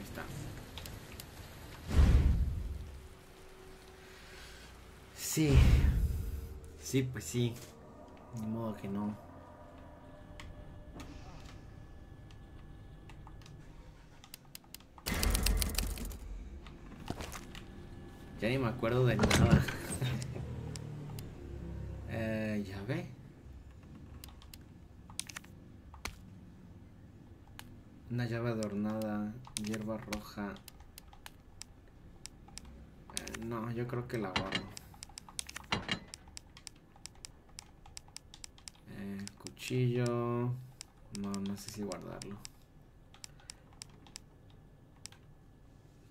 Ahí está. Sí. Sí, pues sí. Ni modo que no. Ya ni me acuerdo de nada. eh, ya ve. Una llave adornada, hierba roja. Eh, no, yo creo que la guardo. Eh, cuchillo. No, no sé si guardarlo.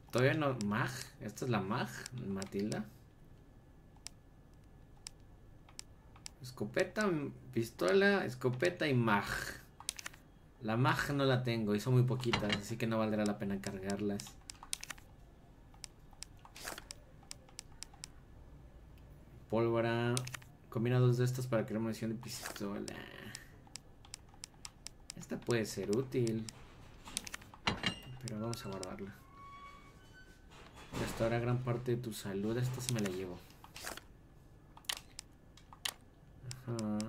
Todavía no. Mag. Esta es la Mag, Matilda. Escopeta, pistola, escopeta y Mag. La Mag no la tengo y son muy poquitas, así que no valdrá la pena cargarlas. Pólvora. Combina dos de estas para crear munición de pistola. Esta puede ser útil. Pero vamos a guardarla. Restaura gran parte de tu salud. Esta se me la llevo. Ajá.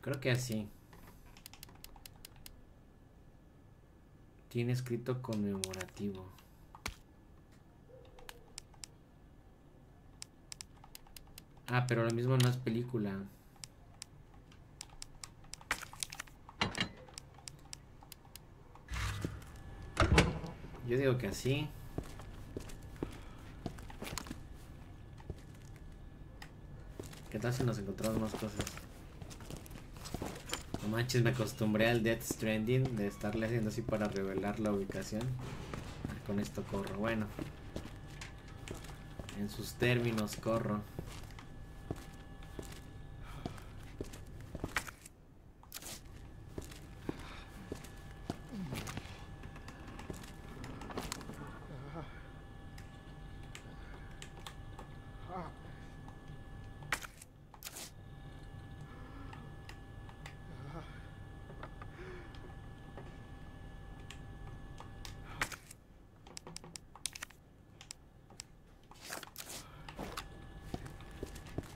Creo que así. Tiene escrito conmemorativo. Ah, pero lo mismo no es película. Yo digo que así. ¿Qué tal si nos encontramos más cosas? Manches, me acostumbré al Death Stranding de estarle haciendo así para revelar la ubicación. Ah, con esto corro. Bueno. En sus términos corro.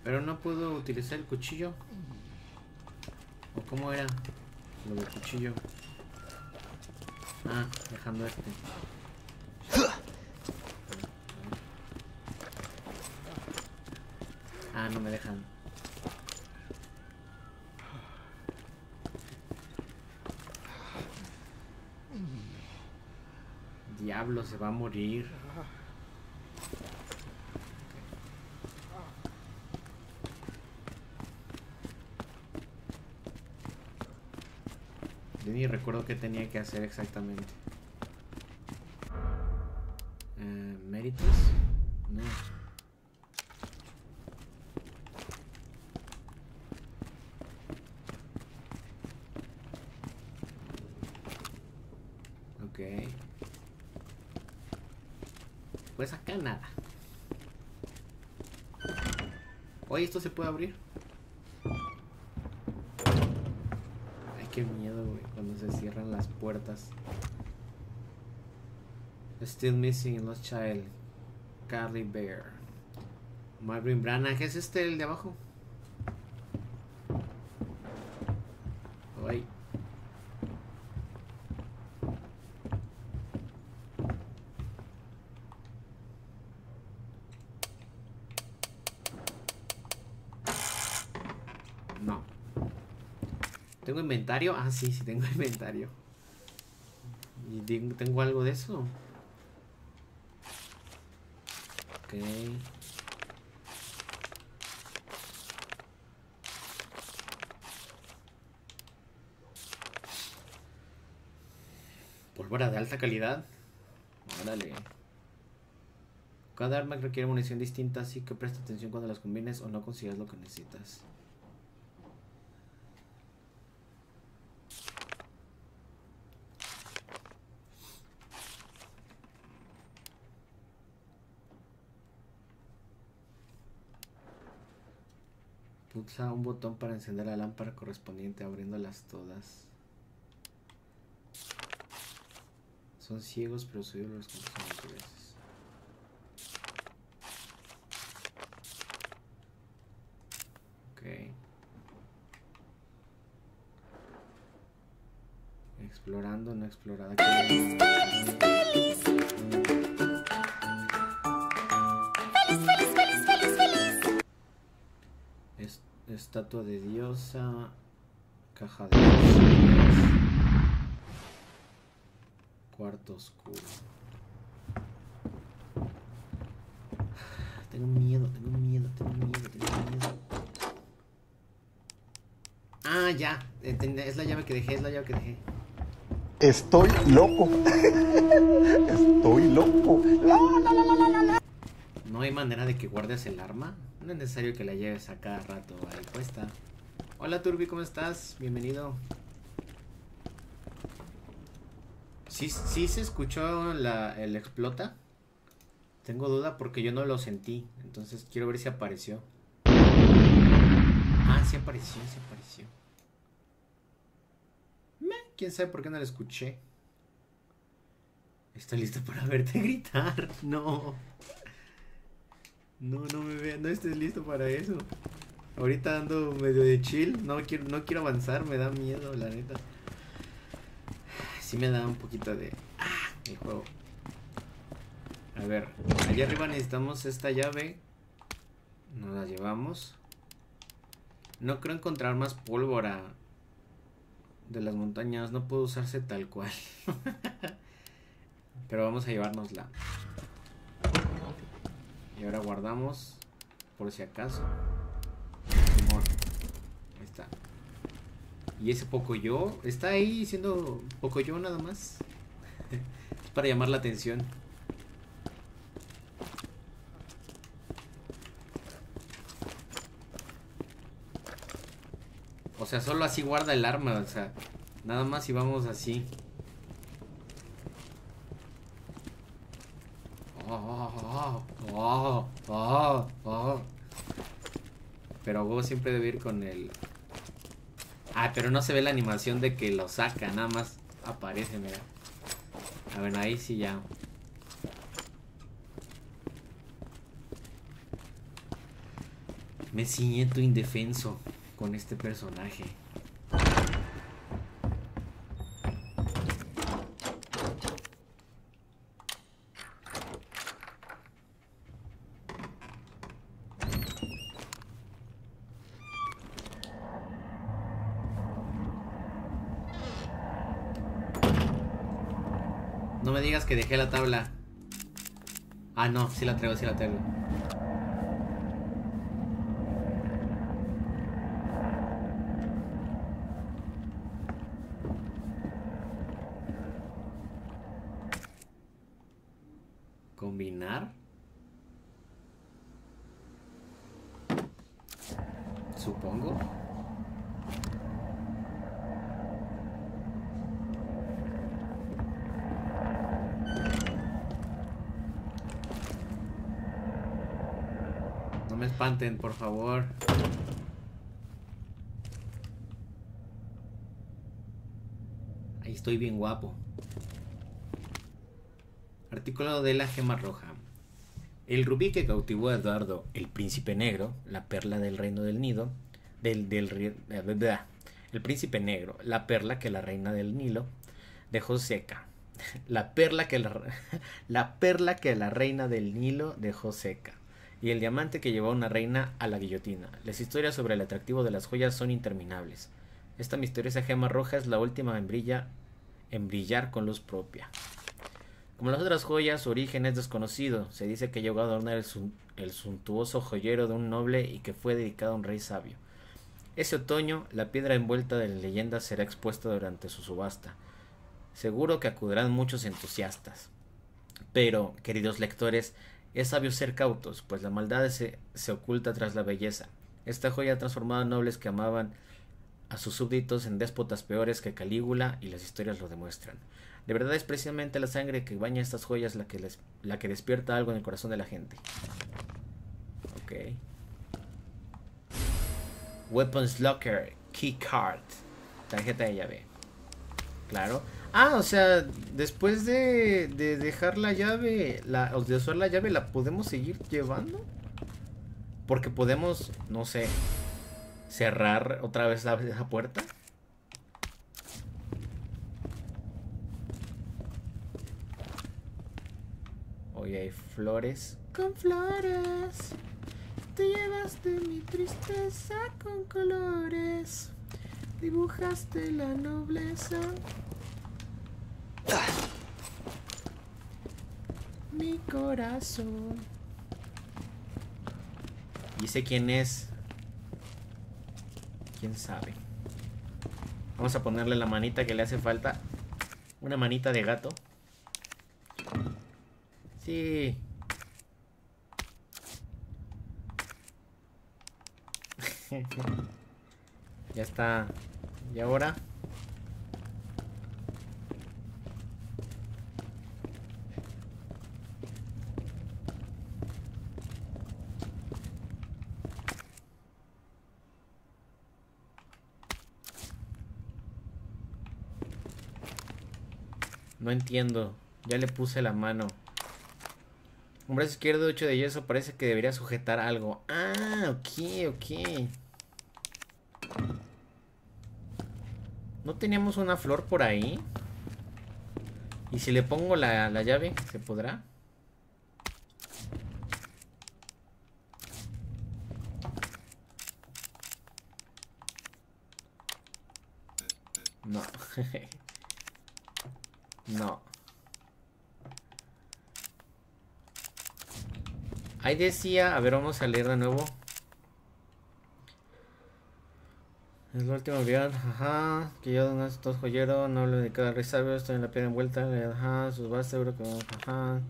Pero no puedo utilizar el cuchillo. ¿O cómo era? Lo del cuchillo. Ah, dejando este. Ah, no me dejan. Diablo, se va a morir. Yo ni recuerdo qué tenía que hacer exactamente. Eh, ¿Méritos? No. Ok. Pues acá nada. Oye, ¿esto se puede abrir? Ay, qué miedo, güey, cuando se cierran las puertas. Still Missing Lost Child. Carly Bear. Marvin Branagh, ¿es este el de abajo? Ay. No. ¿Tengo Ah, sí, sí tengo inventario. ¿Y ten- tengo algo de eso? Ok. Pólvora de alta calidad. Órale. Cada arma requiere munición distinta, así que presta atención cuando las combines o no consigas lo que necesitas. Pulsa un botón para encender la lámpara correspondiente abriéndolas todas. Son ciegos, pero soy los naturales. Ok. Explorando, no explorada. Estatua de diosa. Caja de Cuarto oscuro. Tengo miedo, tengo miedo, tengo miedo, tengo miedo. Ah, ya. Es la llave que dejé, es la llave que dejé. Estoy loco. Estoy loco. no hay manera de que guardes el arma. No es necesario que la lleves a cada rato ahí puesta. Hola Turbi, ¿cómo estás? Bienvenido. ¿Sí, sí se escuchó la, el explota? Tengo duda porque yo no lo sentí. Entonces quiero ver si apareció. Ah, sí apareció, sí apareció. ¿Quién sabe por qué no la escuché? Estoy listo para verte gritar. No. No, no me veas. No estés listo para eso. Ahorita ando medio de chill. No quiero, no quiero avanzar. Me da miedo, la neta. Sí me da un poquito de... Ah, el juego. A ver. Allá arriba necesitamos esta llave. Nos la llevamos. No creo encontrar más pólvora de las montañas no puede usarse tal cual. Pero vamos a llevárnosla. Y ahora guardamos por si acaso. Ahí está. Y ese poco yo está ahí siendo poco yo nada más. es para llamar la atención. O sea, solo así guarda el arma, o sea, nada más si vamos así. pero vos siempre debe ir con el... Ah, pero no se ve la animación de que lo saca, nada más aparece, mira. A ver, ahí sí ya. Me siento indefenso con este personaje. Que dejé la tabla. Ah, no, sí la traigo, sí la traigo. Por favor. Ahí estoy bien guapo. Artículo de la gema roja. El rubí que cautivó a Eduardo, el príncipe negro, la perla del reino del nido, del, del eh, el príncipe negro, la perla que la reina del Nilo dejó seca. La perla que la perla que la reina del Nilo dejó seca y el diamante que llevó a una reina a la guillotina. Las historias sobre el atractivo de las joyas son interminables. Esta misteriosa gema roja es la última en, en brillar con luz propia. Como las otras joyas, su origen es desconocido. Se dice que llegó a adornar el, el suntuoso joyero de un noble y que fue dedicado a un rey sabio. Ese otoño, la piedra envuelta de la leyenda será expuesta durante su subasta. Seguro que acudirán muchos entusiastas. Pero, queridos lectores, es sabio ser cautos, pues la maldad se, se oculta tras la belleza. Esta joya ha transformado a nobles que amaban a sus súbditos en déspotas peores que Calígula y las historias lo demuestran. De verdad es precisamente la sangre que baña estas joyas la que, les, la que despierta algo en el corazón de la gente. Ok. Weapons Locker, Key Card, tarjeta de llave. Claro. Ah, o sea, después de, de dejar la llave, la, o de usar la llave, ¿la podemos seguir llevando? Porque podemos, no sé, cerrar otra vez la, esa puerta. Hoy hay flores. Con flores. Te llevaste mi tristeza con colores. Dibujaste la nobleza. Mi corazón. ¿Y sé quién es? ¿Quién sabe? Vamos a ponerle la manita que le hace falta. Una manita de gato. Sí. ya está. ¿Y ahora? No entiendo. Ya le puse la mano. Un brazo izquierdo 8 de yeso parece que debería sujetar algo. Ah, ok, ok. ¿No teníamos una flor por ahí? ¿Y si le pongo la, la llave, se podrá? No. no. Ahí decía, a ver, vamos a leer de nuevo. Es la última vida, ajá, que yo no estos joyeros, no hablo de cada rey estoy en la piedra envuelta, ajá, sus bases seguro que ajá.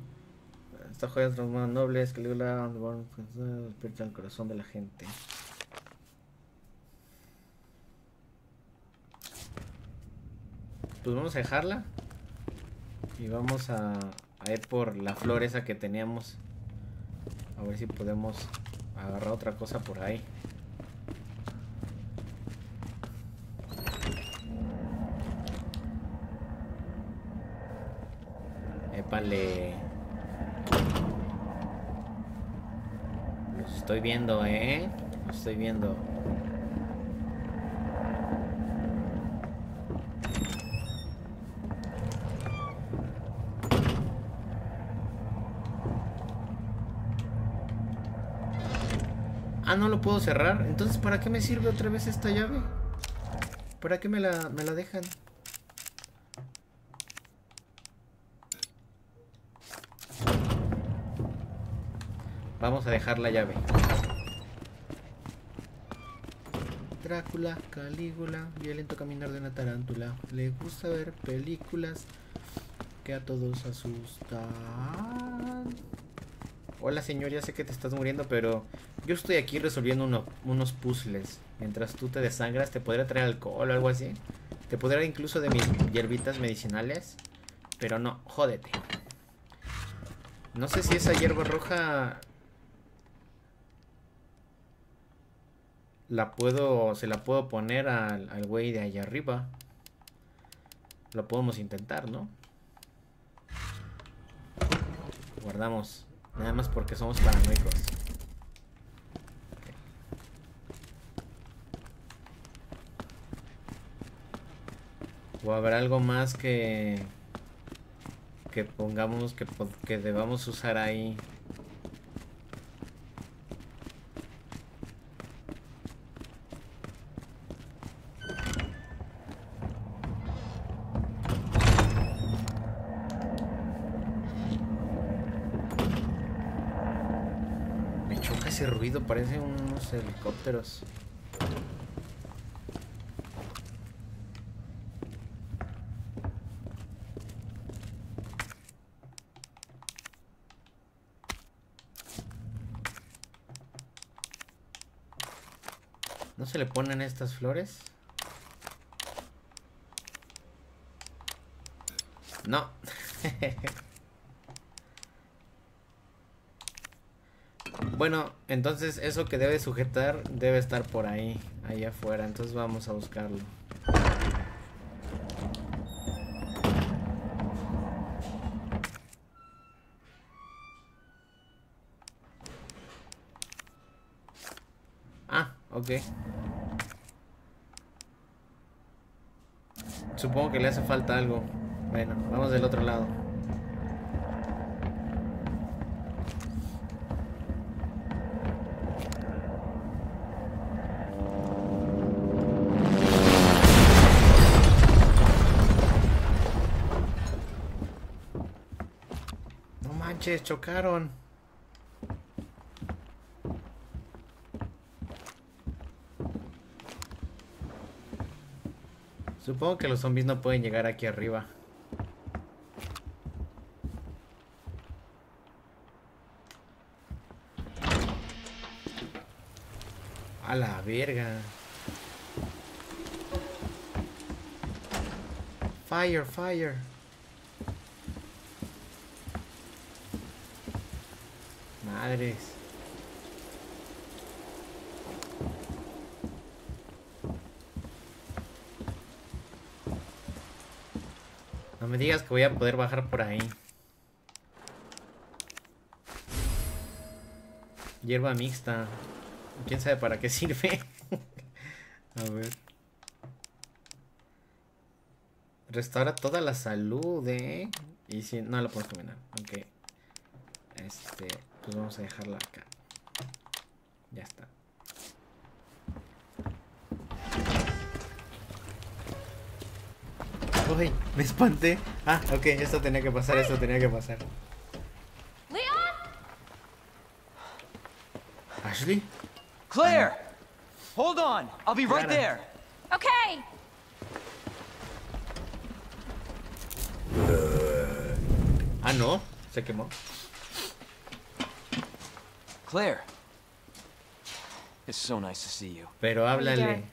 Esta joya transformada nobles, Calígula, despierta el corazón de la gente. Pues vamos a dejarla. Y vamos a, ir por la flor esa que teníamos. A ver si podemos agarrar otra cosa por ahí. Épale. Los estoy viendo, ¿eh? Los estoy viendo. Ah, no lo puedo cerrar. Entonces, ¿para qué me sirve otra vez esta llave? ¿Para qué me la, me la dejan? Vamos a dejar la llave. Drácula, Calígula, violento caminar de una tarántula. Le gusta ver películas que a todos asustan. Hola señor, ya sé que te estás muriendo, pero yo estoy aquí resolviendo uno- unos puzzles. Mientras tú te desangras, te podría traer alcohol o algo así. Te podría dar incluso de mis hierbitas medicinales. Pero no, jódete. No sé si esa hierba roja la puedo, se la puedo poner al, al güey de allá arriba. Lo podemos intentar, ¿no? Guardamos. Nada más porque somos paranoicos. O habrá algo más que que pongamos que, que debamos usar ahí. Me choca ese ruido, parecen unos helicópteros. ¿No se le ponen estas flores? No. Bueno, entonces eso que debe sujetar debe estar por ahí, allá afuera. Entonces vamos a buscarlo. Ah, ok. Supongo que le hace falta algo. Bueno, vamos del otro lado. No chocaron. Supongo que los zombies no pueden llegar aquí arriba. A la verga. Fire, fire. No me digas que voy a poder bajar por ahí. Hierba mixta. ¿Quién sabe para qué sirve? a ver. Restaura toda la salud, ¿eh? Y si no la puedo combinar. Ok. Este, pues vamos a dejarla acá. Ya está. Uy, me espanté. Ah, ok, esto tenía que pasar, esto tenía que pasar. Leon? Ashley, Claire! Hold on, I'll be right there. Okay. ah no, se quemó. Claire. It's so nice to see you. Pero How you háblale. doing?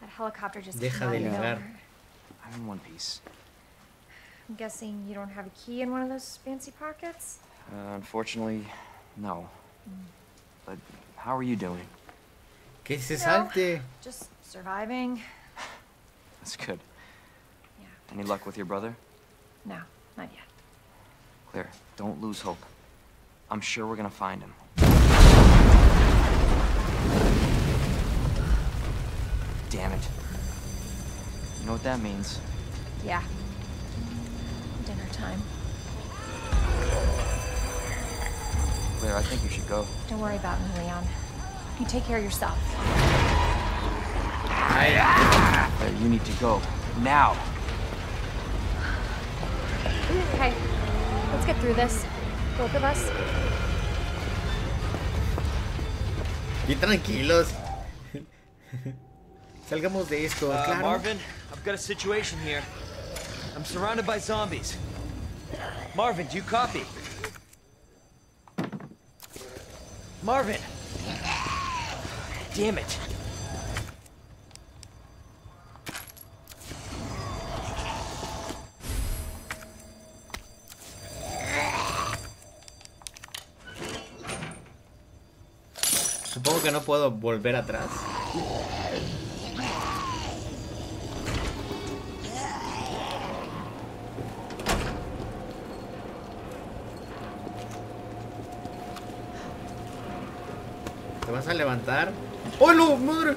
That helicopter just Deja came de of ligar. I'm in one piece. I'm guessing you don't have a key in one of those fancy pockets? Uh, unfortunately, no. But how are you doing? Que se No. salte. Just surviving? That's good. Yeah. Any luck with your brother? No, not yet. Claire, don't lose hope. I'm sure we're gonna find him. Damn it. You know what that means? Yeah. Dinner time. Claire, I think you should go. Don't worry about me, Leon. You take care of yourself. Ay, Claire, you need to go. Now! Okay. Let's get through this. Both of us. y tranquilos. Salgamos de esto, Uh, claro. Marvin, I've got a situation here. I'm surrounded by zombies. Marvin, do you copy? Marvin! Damn it. Supongo que no puedo volver atrás. A levantar? ¡Hola, madre!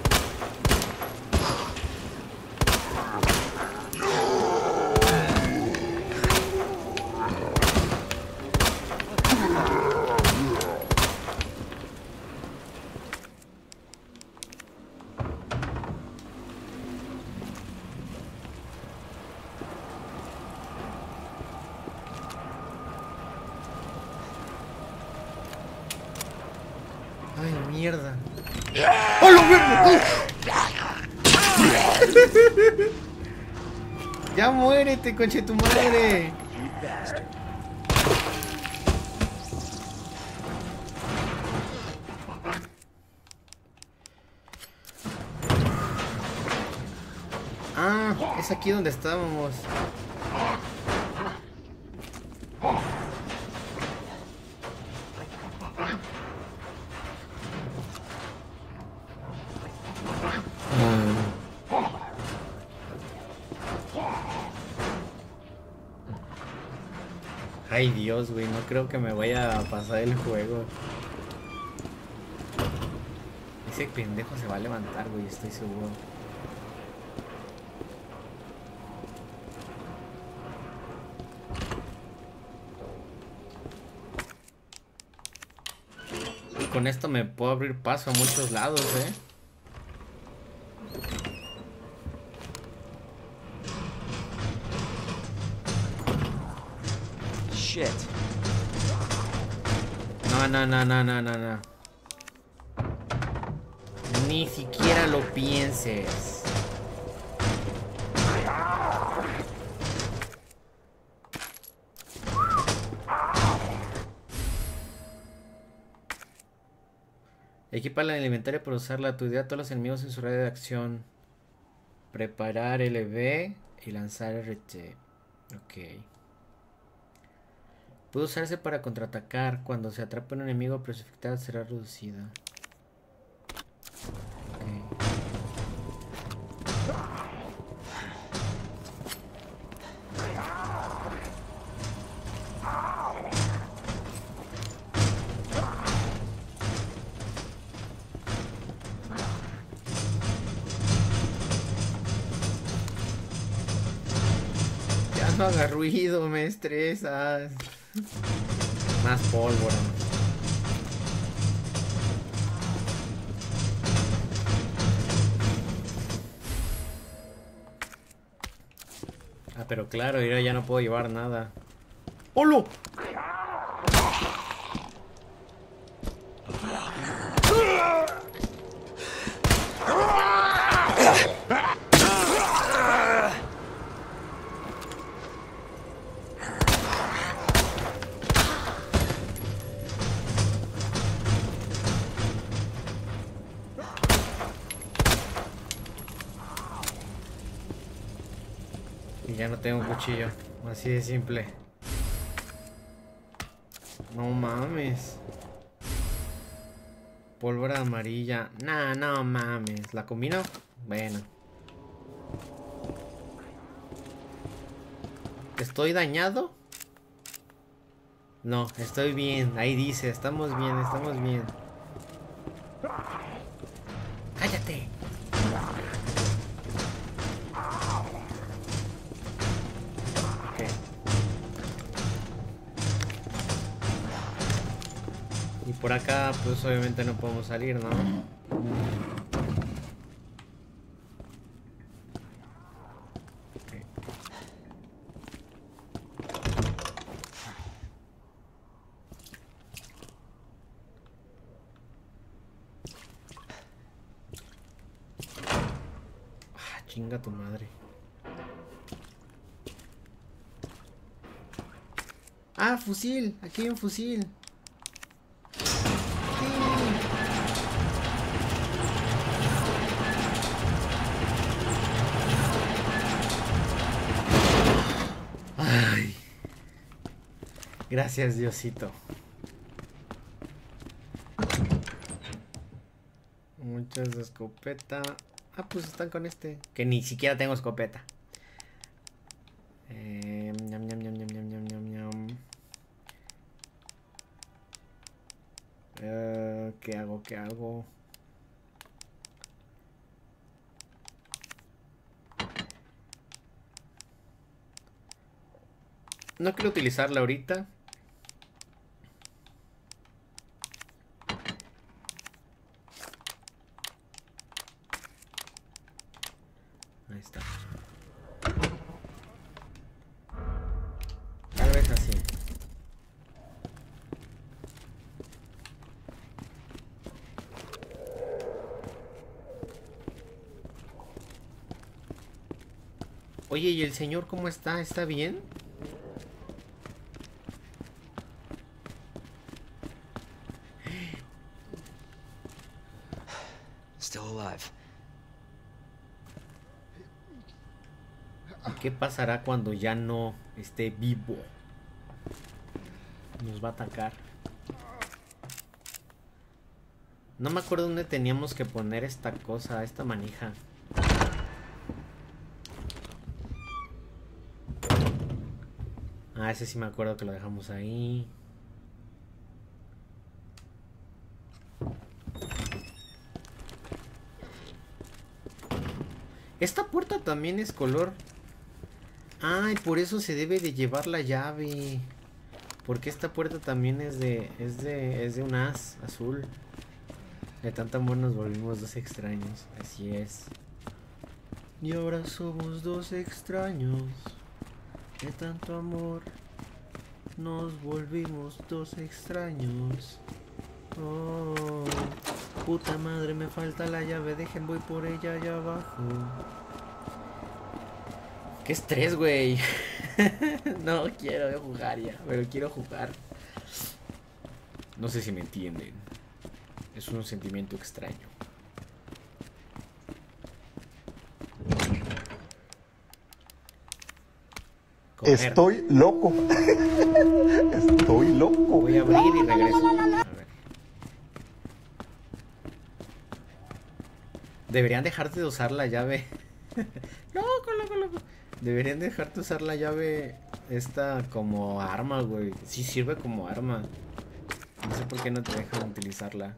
Ay, mierda. ¡Hola, verga! ¡Ya muérete, conche tu madre! Ah, es aquí donde estábamos. Ay Dios, güey, no creo que me vaya a pasar el juego. Ese pendejo se va a levantar, güey, estoy seguro. Con esto me puedo abrir paso a muchos lados, eh. No, no, no, no, no. Ni siquiera lo pienses. Equipa el inventario para usarla. Tu idea a todos los enemigos en su radio de acción. Preparar LB y lanzar RT. Ok. Puede usarse para contraatacar. Cuando se atrapa un enemigo, pero su efectividad será reducida. Haga ruido, me estresas. Más pólvora. Ah, pero claro, ahora ya no puedo llevar nada. ¡Holo! Así de simple. No mames. Pólvora amarilla. Nah, no mames. ¿La combino? Bueno. ¿Estoy dañado? No, estoy bien. Ahí dice, estamos bien, estamos bien. ¡Cállate! Por acá, pues obviamente no podemos salir, ¿no? Ah, chinga tu madre. Ah, fusil. Aquí hay un fusil. Gracias, Diosito. Muchas escopeta. Ah, pues están con este. Que ni siquiera tengo escopeta. Em, eh, ¿Qué hago? ¿Qué hago? No quiero utilizarla ahorita. El señor cómo está? ¿Está bien? Still alive. ¿Y qué pasará cuando ya no esté vivo? Nos va a atacar. No me acuerdo dónde teníamos que poner esta cosa, esta manija. Ah, ese sí me acuerdo que lo dejamos ahí. Esta puerta también es color. Ay, por eso se debe de llevar la llave. Porque esta puerta también es de. es de. es de un as azul. De tanto amor nos volvimos dos extraños. Así es. Y ahora somos dos extraños. De tanto amor. Nos volvimos dos extraños. Oh, puta madre, me falta la llave. Dejen, voy por ella allá abajo. Qué estrés, güey. no quiero jugar ya, pero quiero jugar. No sé si me entienden. Es un sentimiento extraño. Comer. Estoy loco. Estoy loco. Voy a abrir y regreso. A ver. Deberían dejarte de usar la llave. loco, loco, loco. Deberían dejarte usar la llave esta como arma, güey. Sí sirve como arma. No sé por qué no te dejan utilizarla.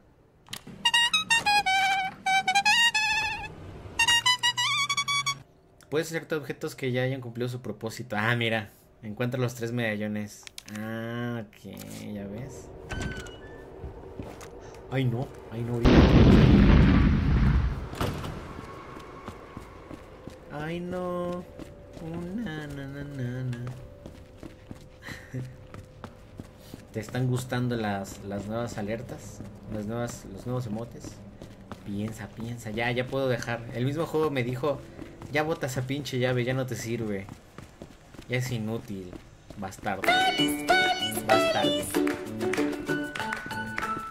Puedes hacerte objetos que ya hayan cumplido su propósito. Ah, mira. Encuentra los tres medallones. Ah, ok, ya ves. Ay, no. Ay, no. Ay, no. Una, na, na, na, na. ¿Te están gustando las, las nuevas alertas? Las nuevas, los nuevos emotes. Piensa, piensa. Ya, ya puedo dejar. El mismo juego me dijo, ya bota esa pinche llave, ya no te sirve. Ya es inútil. Bastardo. Bastardo.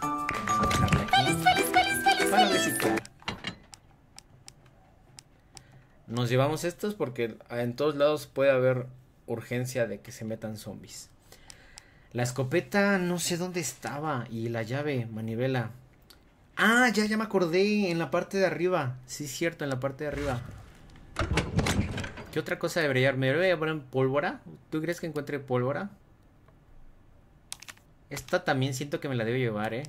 Vamos a dejarla aquí. Para reciclar. Nos llevamos estos porque en todos lados puede haber urgencia de que se metan zombies. La escopeta no sé dónde estaba. Y la llave, manivela. Ah, ya, ya me acordé. En la parte de arriba. Sí, cierto, en la parte de arriba. ¿Qué otra cosa debería ¿Me debería poner pólvora? ¿Tú crees que encuentre pólvora? Esta también siento que me la debo llevar, ¿eh?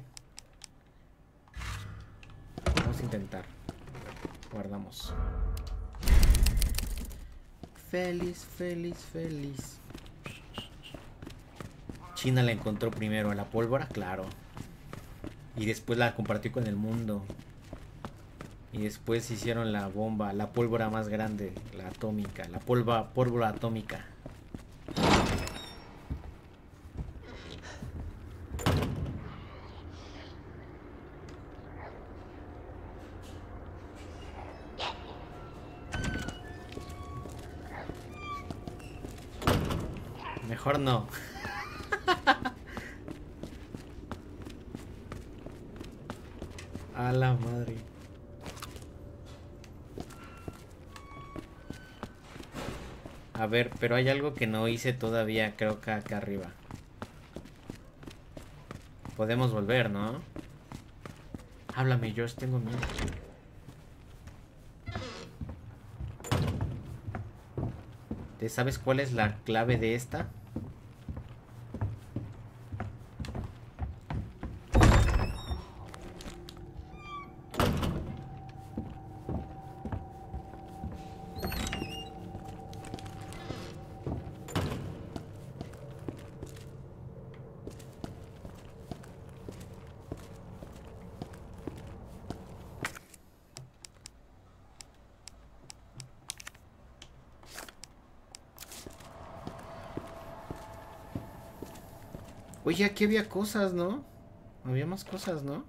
Vamos a intentar. Guardamos. Feliz, feliz, feliz. China la encontró primero a la pólvora, claro. Y después la compartió con el mundo. Y después hicieron la bomba, la pólvora más grande, la atómica, la polva, pólvora atómica. Mejor no. A la madre. A pero hay algo que no hice todavía, creo que acá arriba. Podemos volver, ¿no? Háblame, Josh, tengo miedo. ¿Te sabes cuál es la clave de esta? Aquí había cosas, ¿no? Había más cosas, ¿no?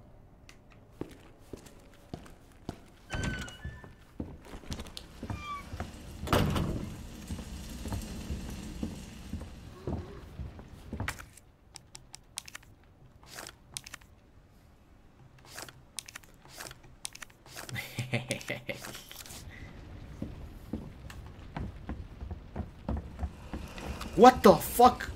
What the fuck?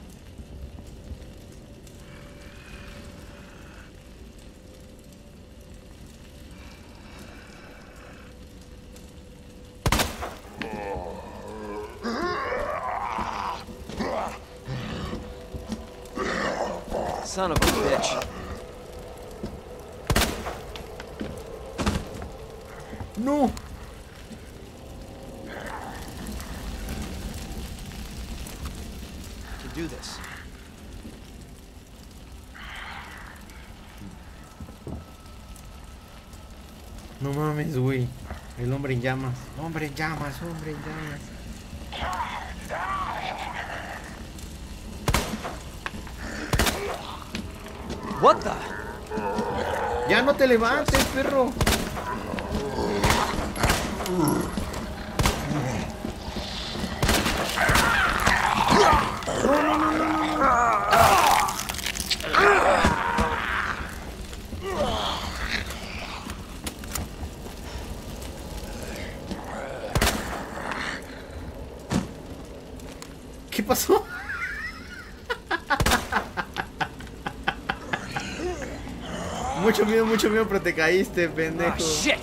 Son of a bitch. No. To do this. No mames, güey. El hombre en llamas. Hombre en llamas, hombre en llamas. What the? Ya no te levantes, perro. Mucho miedo, mucho miedo, pero te caíste, pendejo. Ah, shit!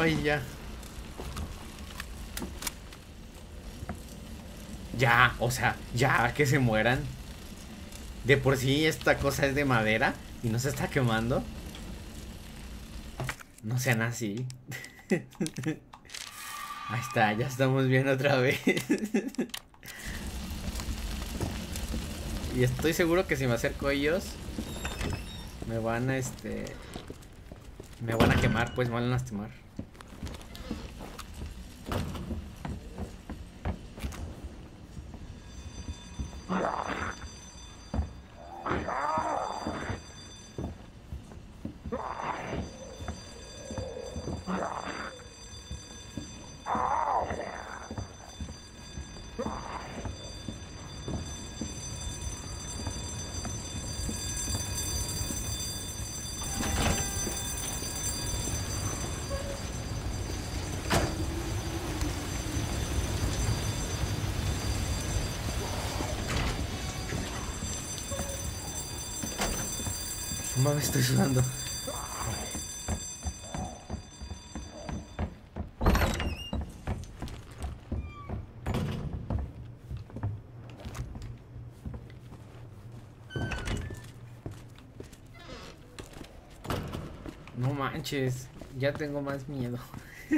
Ay, ya. Ya, o sea, ya que se mueran. De por sí esta cosa es de madera y no se está quemando. No sean así. Ahí está, ya estamos bien otra vez. y estoy seguro que si me acerco a ellos, me van a este. Me van a quemar, pues me van a lastimar. Estoy sudando. No manches, ya tengo más miedo.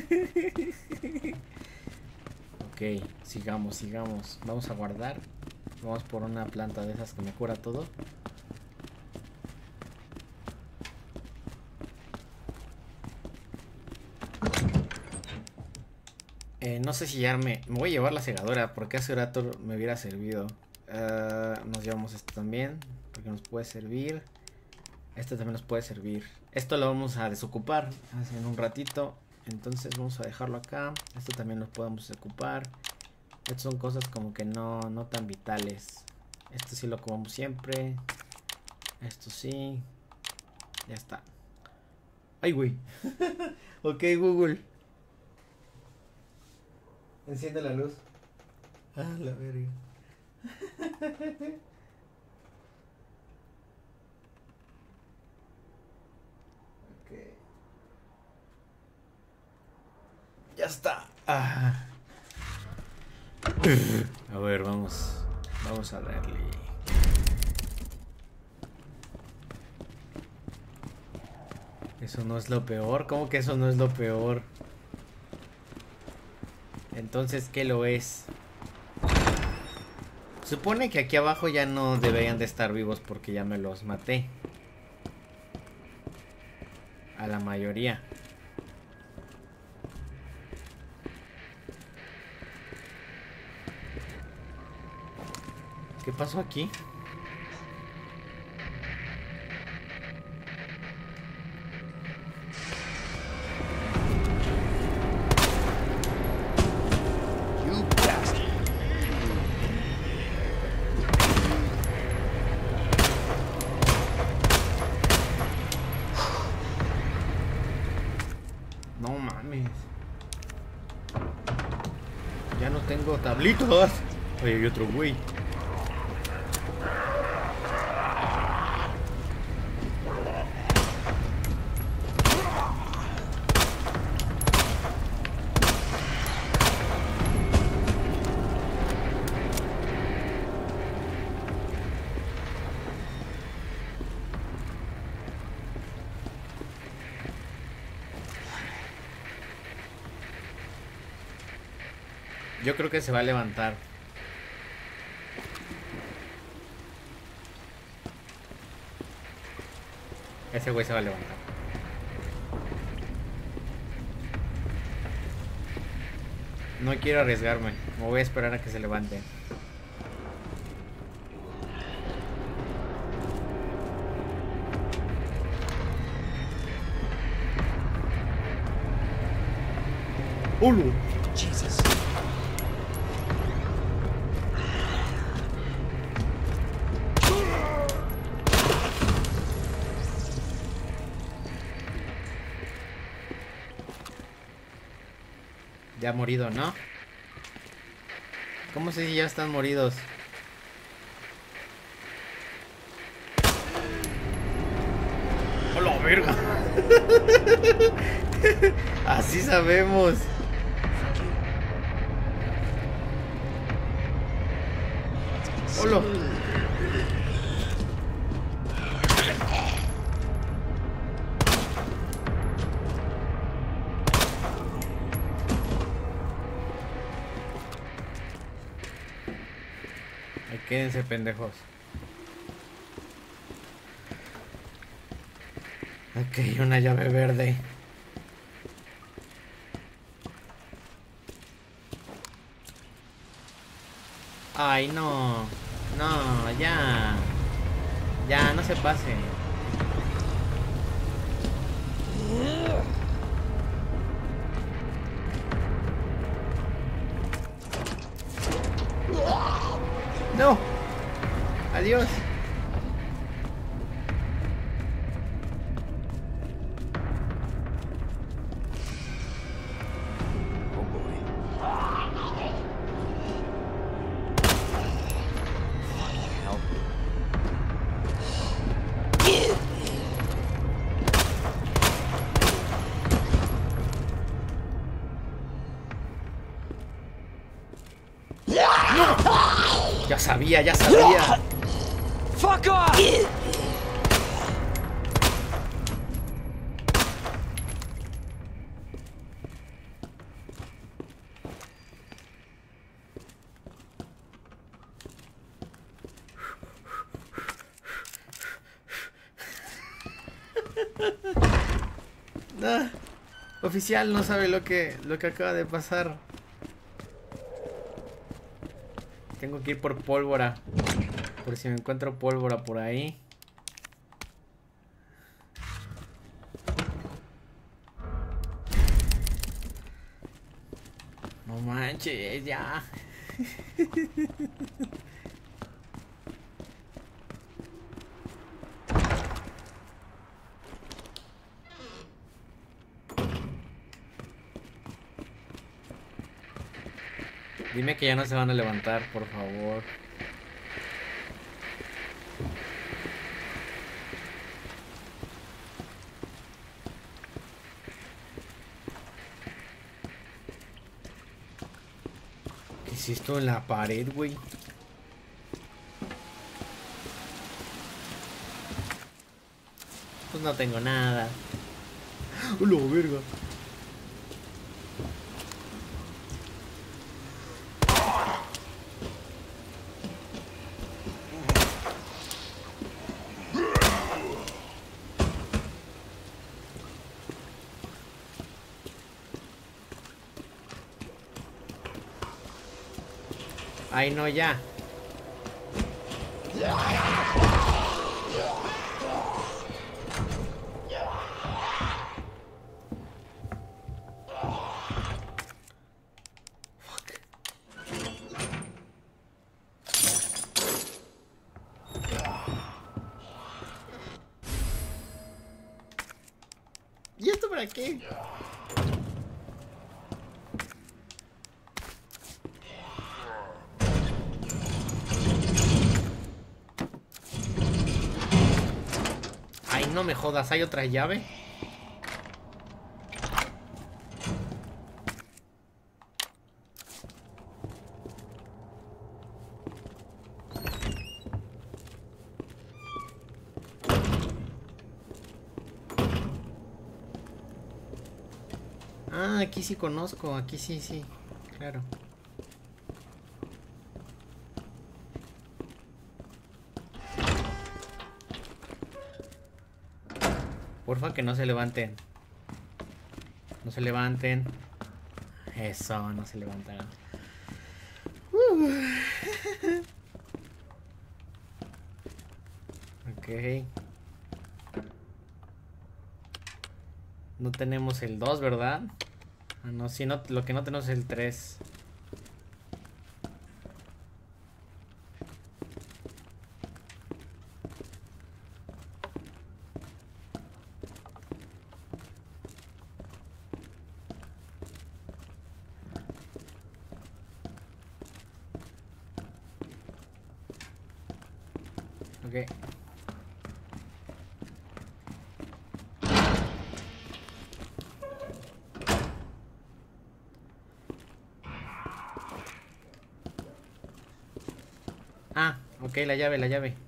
ok, sigamos, sigamos. Vamos a guardar. Vamos por una planta de esas que me cura todo. Eh, no sé si ya me... Me voy a llevar la segadora porque hace rato me hubiera servido. Ah, nos llevamos esto también porque nos puede servir. Esto también nos puede servir. Esto lo vamos a desocupar en un ratito. Entonces vamos a dejarlo acá. Esto también lo podemos desocupar. Estas son cosas como que no, no tan vitales. Esto sí lo comamos siempre. Esto sí. Ya está. Ay, güey. ok, Google. Enciende la luz. Ah, la verga. ok. Ya está. Ah. A ver, vamos. Vamos a darle. Eso no es lo peor. ¿Cómo que eso no es lo peor? Entonces, ¿qué lo es? Supone que aquí abajo ya no deberían de estar vivos porque ya me los maté. A la mayoría. ¿Qué pasó aquí? Tablitos. Oye, hay otro güey. Que se va a levantar. Ese güey se va a levantar. No quiero arriesgarme. Me voy a esperar a que se levante. ¡Holo! Jesus. Ya morido, ¿no? ¿Cómo sé si ya están moridos? ¡Hola, verga! Así sabemos. ¡Hola! Quédense pendejos. Ok, una llave verde. Ay, no. No, ya. Ya, no se pase. No. Adiós. Oficial no sabe lo que lo que acaba de pasar. Tengo que ir por pólvora. Por si me encuentro pólvora por ahí. No se van a levantar, por favor. ¿Qué es esto en la pared, güey? Pues no tengo nada. ¡Hola, verga! Ay, no, ya. ¿Y esto para qué? Ay, no me jodas, ¿hay otra llave? Ah, aquí sí conozco, aquí sí, sí, claro. Porfa que no se levanten. No se levanten. Eso, no se levantaron. Ok. No tenemos el 2, ¿verdad? Ah, no, no, lo que no tenemos es el 3. Ok. Ah, ok, la llave, la llave.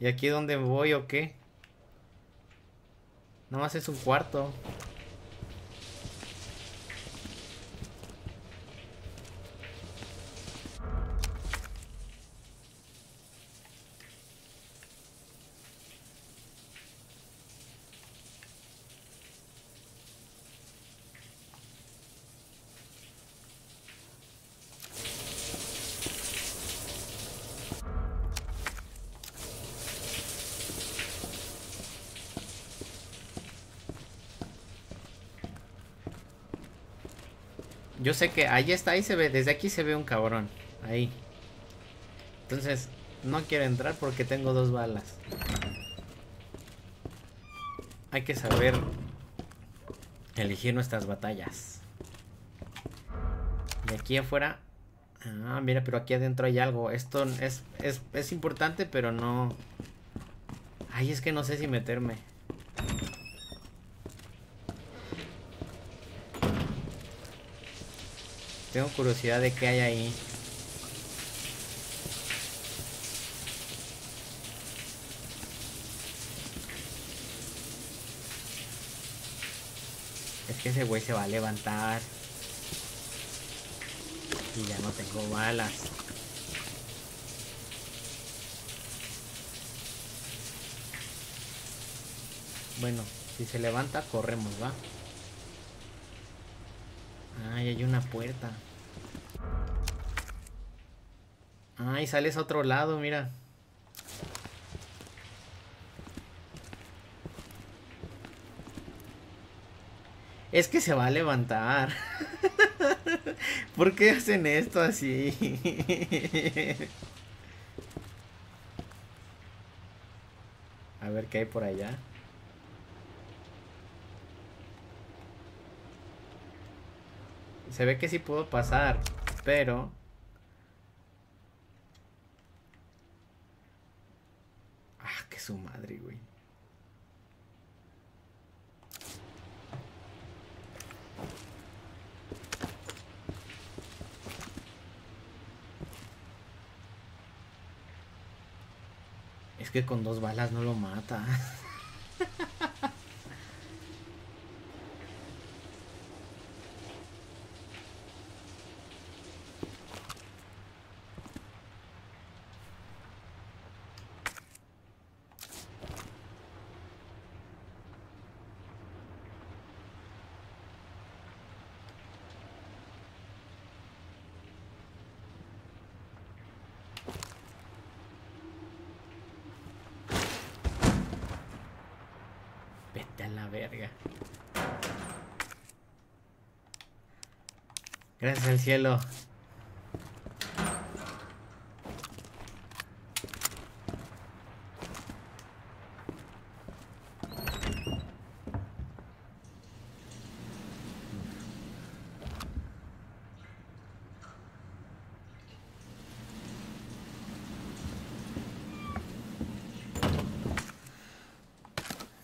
¿Y aquí dónde voy o qué? Nada más es un cuarto. Yo sé que ahí está, ahí se ve, desde aquí se ve un cabrón. Ahí. Entonces, no quiero entrar porque tengo dos balas. Hay que saber elegir nuestras batallas. Y aquí afuera... Ah, mira, pero aquí adentro hay algo. Esto es, es, es importante, pero no... Ay, es que no sé si meterme. Tengo curiosidad de qué hay ahí. Es que ese güey se va a levantar. Y ya no tengo balas. Bueno, si se levanta, corremos, ¿va? Ay, hay una puerta. Ay, sales a otro lado, mira. Es que se va a levantar. ¿Por qué hacen esto así? a ver qué hay por allá. Se ve que sí puedo pasar, pero... Ah, que su madre, güey. Es que con dos balas no lo mata. Gracias al cielo.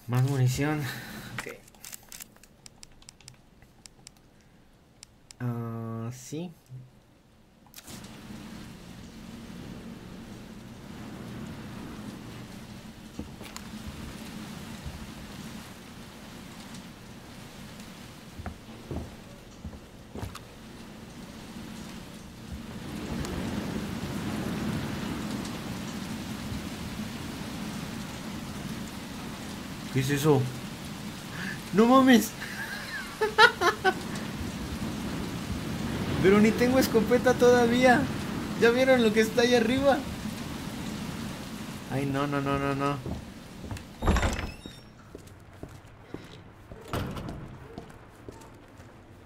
Más munición. ¿Qué es eso? ¡No mames! Pero ni tengo escopeta todavía. ¿Ya vieron lo que está ahí arriba? Ay, no, no, no, no, no.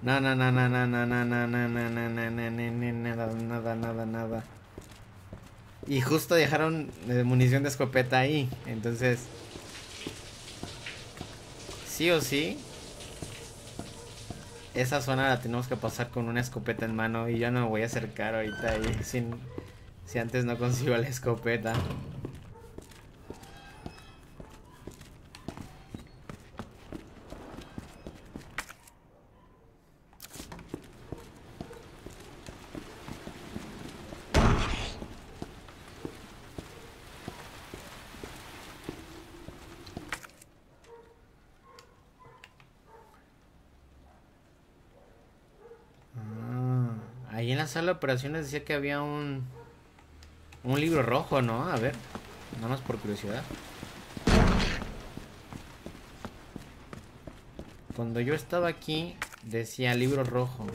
No, no, no, no, no, no, no, no, no, no, no, no, no, nada, nada, nada. Y justo dejaron eh, munición de escopeta ahí, entonces... Sí o sí. Esa zona la tenemos que pasar con una escopeta en mano y yo no me voy a acercar ahorita ahí sin... Si antes no consigo la escopeta. De operaciones decía que había un un libro rojo, ¿no? A ver, nada más por curiosidad. Cuando yo estaba aquí decía libro rojo.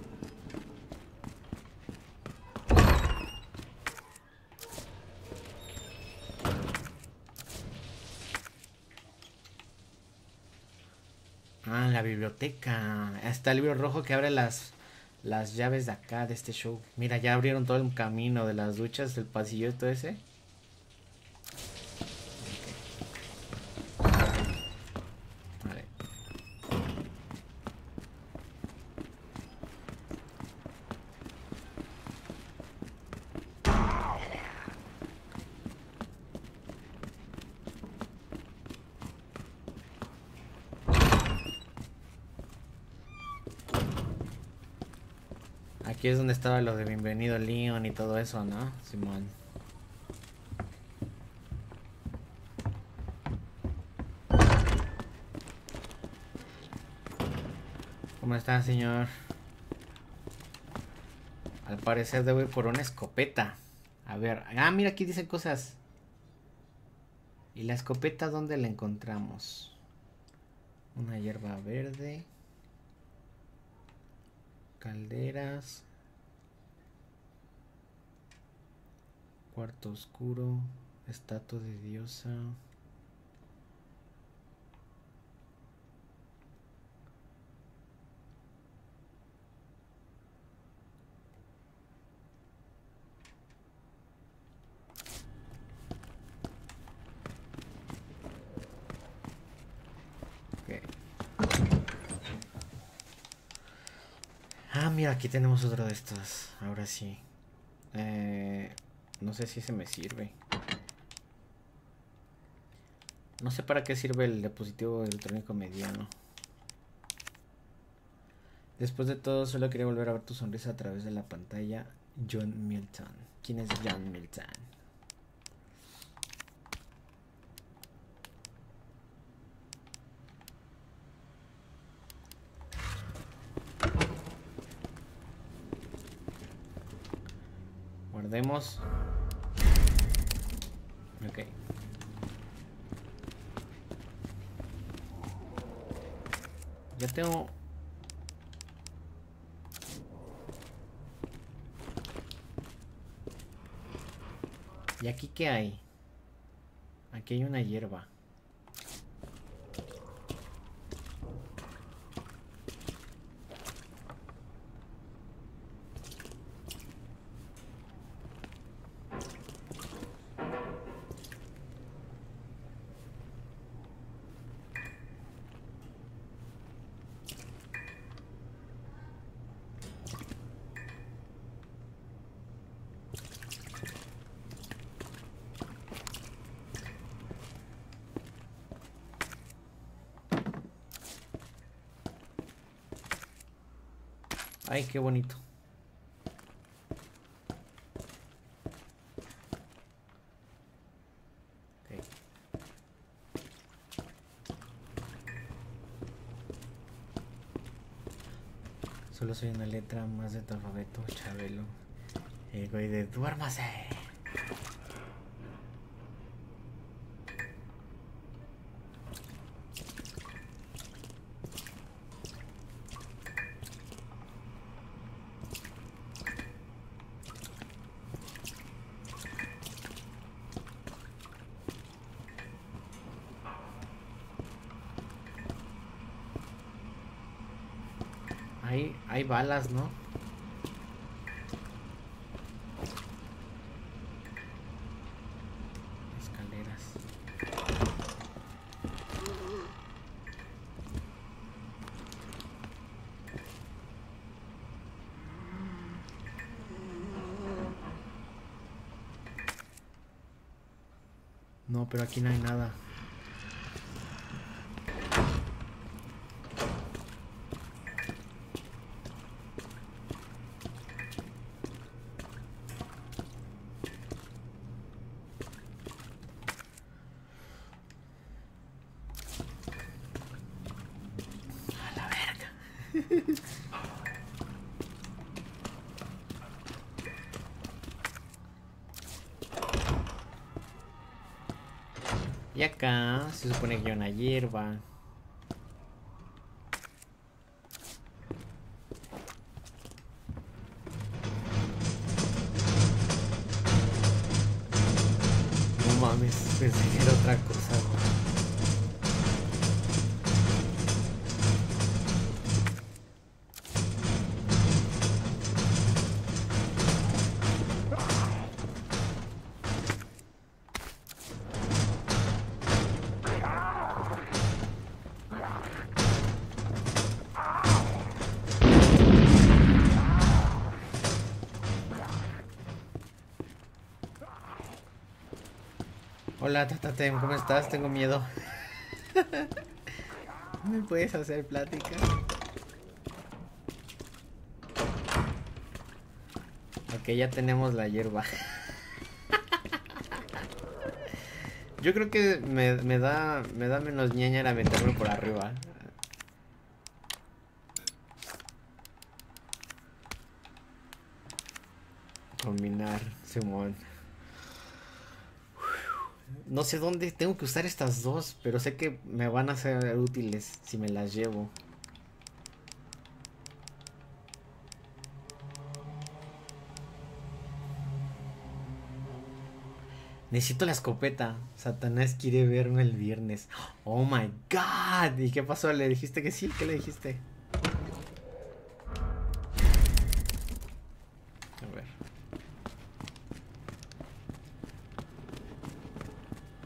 Ah, la biblioteca. Está el libro rojo que abre las las llaves de acá de este show. Mira, ya abrieron todo el camino de las duchas, el pasillo y todo ese. Vale. Aquí es donde estaba lo de bienvenido Leon y todo eso, ¿no? Simón. ¿Cómo está, señor? Al parecer debo ir por una escopeta. A ver. Ah, mira, aquí dice cosas. ¿Y la escopeta dónde la encontramos? Una hierba verde. Calderas. Cuarto oscuro. Estatua de diosa. Ah, mira, aquí tenemos otro de estos. Ahora sí. Eh, no sé si se me sirve. No sé para qué sirve el dispositivo electrónico mediano. Después de todo, solo quería volver a ver tu sonrisa a través de la pantalla. John Milton. ¿Quién es John Milton? Guardemos. Ok. Ya tengo... ¿Y aquí qué hay? Aquí hay una hierba. Ay, qué bonito. Solo soy una letra más de tu alfabeto, Chabelo. El güey de duérmase. Hay, hay balas, ¿no? Escaleras. No, pero aquí no hay nada. Y que hay una hierba. Hola, Tatatem, ¿cómo estás? Tengo miedo. ¿Me puedes hacer plática? Ok, ya tenemos la hierba. Yo creo que me, me da me da menos ñañara meterlo por arriba. Combinar, Simón. No sé dónde tengo que usar estas dos, pero sé que me van a ser útiles si me las llevo. Necesito la escopeta. Satanás quiere verme el viernes. Oh my god. ¿Y qué pasó? ¿Le dijiste que sí? ¿Qué le dijiste?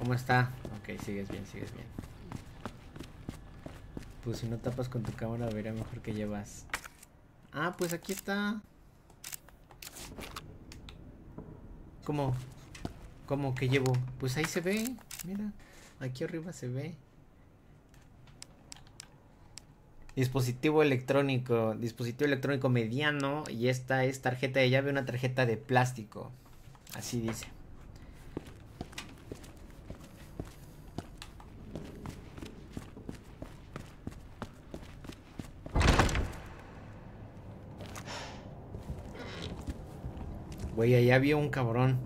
¿Cómo está? Ok, sigues bien, sigues bien. Pues si no tapas con tu cámara, verá mejor que llevas. Ah, pues aquí está. ¿Cómo? ¿Cómo que llevo? Pues ahí se ve. Mira, aquí arriba se ve. Dispositivo electrónico, dispositivo electrónico mediano y esta es tarjeta de llave, una tarjeta de plástico. Así dice. Güey, allá había un cabrón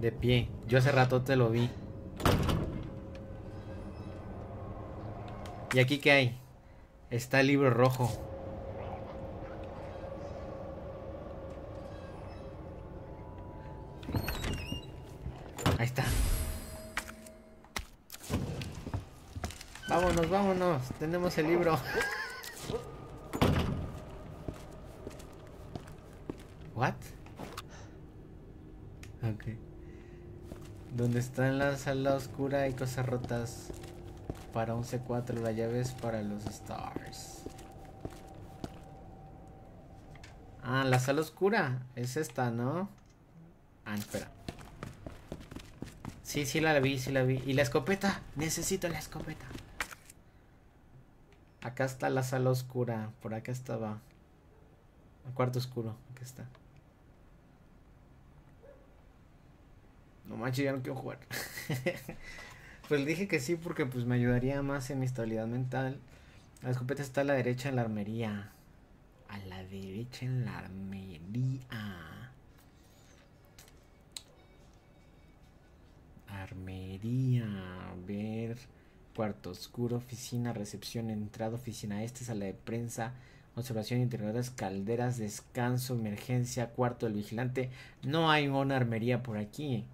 de pie. Yo hace rato te lo vi. ¿Y aquí qué hay? Está el libro rojo. Ahí está. Vámonos, vámonos. Tenemos el libro. What? Ok. Donde está en la sala oscura hay cosas rotas. Para un C4 la llave es para los stars. Ah, la sala oscura. Es esta, ¿no? Ah, espera. Sí, sí la vi, sí la vi. ¿Y la escopeta? Necesito la escopeta. Acá está la sala oscura. Por acá estaba. El cuarto oscuro. Aquí está. No manches, ya no quiero jugar. pues dije que sí porque pues me ayudaría más en mi estabilidad mental. La escopeta está a la derecha en la armería. A la derecha en la armería. Armería. A ver. Cuarto oscuro, oficina, recepción, entrada, oficina este, sala de prensa, observación, interiores, calderas, descanso, emergencia, cuarto del vigilante. No hay una armería por aquí.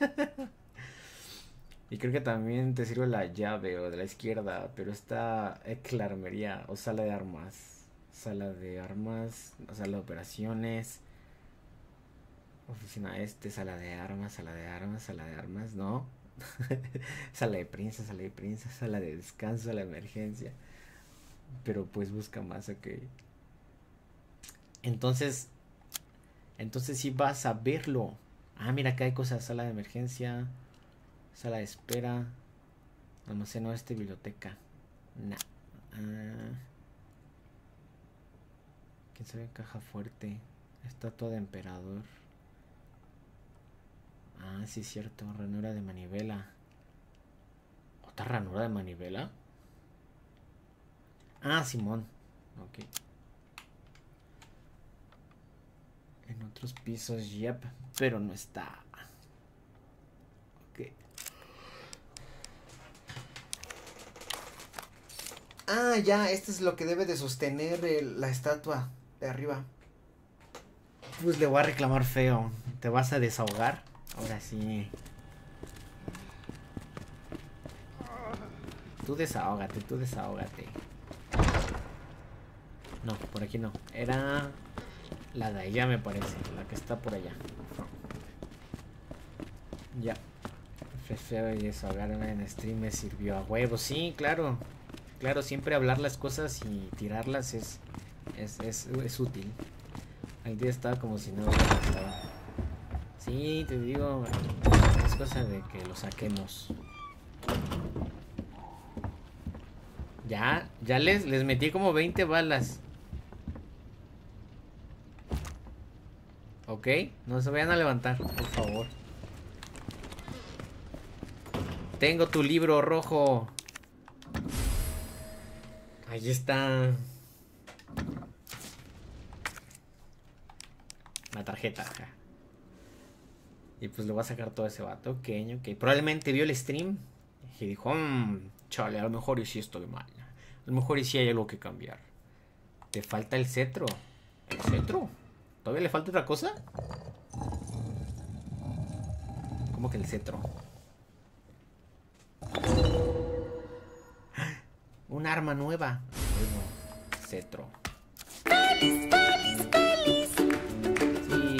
y creo que también te sirve la llave o de la izquierda, pero está la armería o sala de armas. Sala de armas, sala de operaciones. Oficina este, sala de armas, sala de armas, sala de armas, no. sala de prensa, sala de prensa, sala de descanso, la emergencia. Pero pues busca más, ok. Entonces, entonces sí vas a verlo. Ah, mira, acá hay cosas, sala de emergencia, sala de espera, almacén este, biblioteca. Nah. Ah. ¿Quién sabe? Caja fuerte. Estatua de emperador. Ah, sí, cierto. Ranura de manivela. ¿Otra ranura de manivela? Ah, Simón. Ok. En otros pisos, yep. Pero no está. Ok. Ah, ya. Esto es lo que debe de sostener el- la estatua de arriba. Pues le voy a reclamar feo. ¿Te vas a desahogar? Ahora sí. Tú desahógate, tú desahógate. No, por aquí no. Era la de allá me parece, la que está por allá. Ya. Fue feo y desahogarme en stream me sirvió a huevo. Sí, claro. Claro, siempre hablar las cosas y tirarlas es, es, es, es útil. El día estaba como si no hubiera pasado. Sí, te digo, es cosa de que lo saquemos. Ya, ya les, les metí como 20 balas. Ok, no se vayan a levantar, por favor. Tengo tu libro rojo. Ahí está. La tarjeta. Y pues le voy a sacar todo ese vato. Ok, ok. Probablemente vio el stream. Y dijo, mmm, chale, a lo mejor y sí estoy mal. A lo mejor y sí hay algo que cambiar. Te falta el cetro. ¿El cetro? ¿Todavía le falta otra cosa? ¿Cómo que el cetro? Un arma nueva. Nuevo. Cetro. Sí.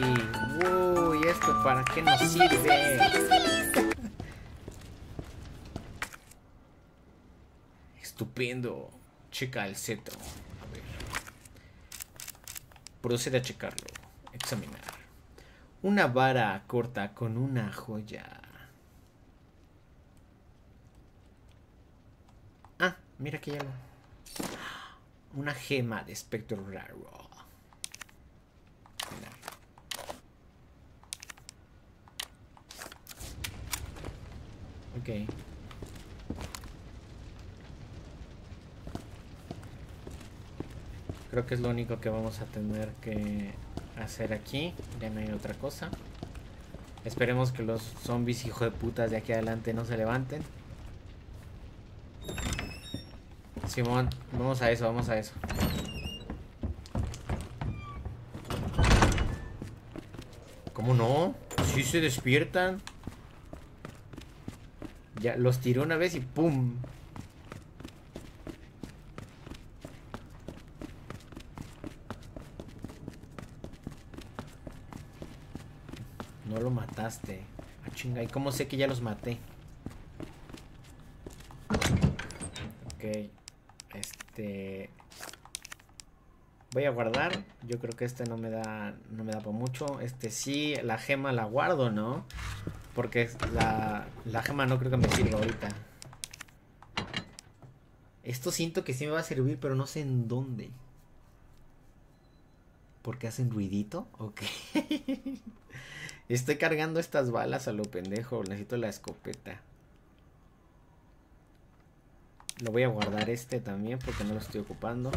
Uy, ¿esto para qué nos sirve? Estupendo. Checa el cetro. Procede a checarlo. Examinar. Una vara corta con una joya. Ah, mira que ya. Una gema de espectro raro. Ok. Creo que es lo único que vamos a tener que hacer aquí. Ya no hay otra cosa. Esperemos que los zombies hijo de putas de aquí adelante no se levanten. Simón, vamos a eso, vamos a eso. ¿Cómo no? Sí se despiertan. Ya los tiró una vez y ¡pum! No lo mataste. Ah, chinga, ¿y cómo sé que ya los maté? Ok. Este. Voy a guardar. Yo creo que este no me da. No me da por mucho. Este sí, la gema la guardo, ¿no? Porque la, la gema no creo que me sirva ahorita. Esto siento que sí me va a servir, pero no sé en dónde. ¿Porque hacen ruidito? Ok. Estoy cargando estas balas a lo pendejo. Necesito la escopeta. Lo voy a guardar este también porque no lo estoy ocupando.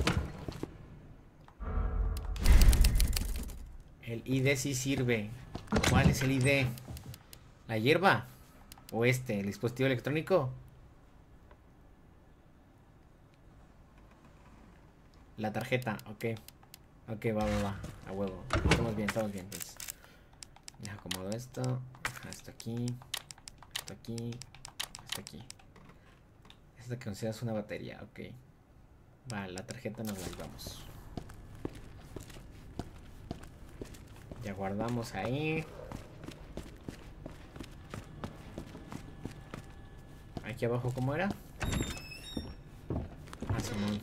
El ID sí sirve. ¿Cuál es el ID? ¿La hierba? ¿O este? ¿El dispositivo electrónico? La tarjeta, ok. Ok, va, va, va. A huevo. Estamos bien, estamos bien. Deja acomodo esto. Esto aquí. Esto aquí. Esto aquí. Esto que consideras una batería, ok. Va, la tarjeta nos la llevamos. Ya guardamos ahí. Aquí abajo, ¿cómo era? Ah, Simón.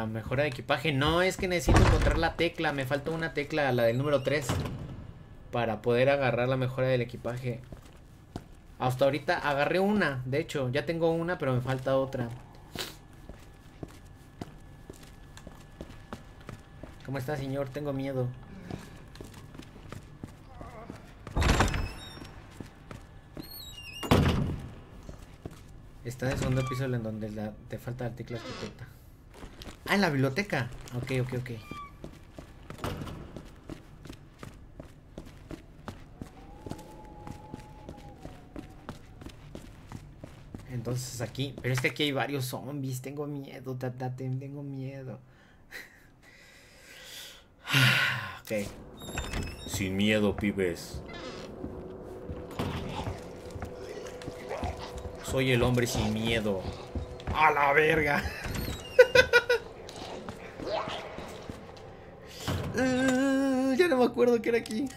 La mejora de equipaje. No, es que necesito encontrar la tecla. Me falta una tecla, la del número 3. Para poder agarrar la mejora del equipaje. Hasta ahorita agarré una. De hecho, ya tengo una, pero me falta otra. ¿Cómo está, señor? Tengo miedo. Está en el segundo piso en donde te falta la tecla escopeta. Ah, en la biblioteca. Ok, ok, ok. Entonces aquí, pero es que aquí hay varios zombies. Tengo miedo, tata, ten- tengo miedo. ok. Sin miedo, pibes. Soy el hombre sin miedo. ¡A la verga! Ah, ya no me acuerdo que era aquí.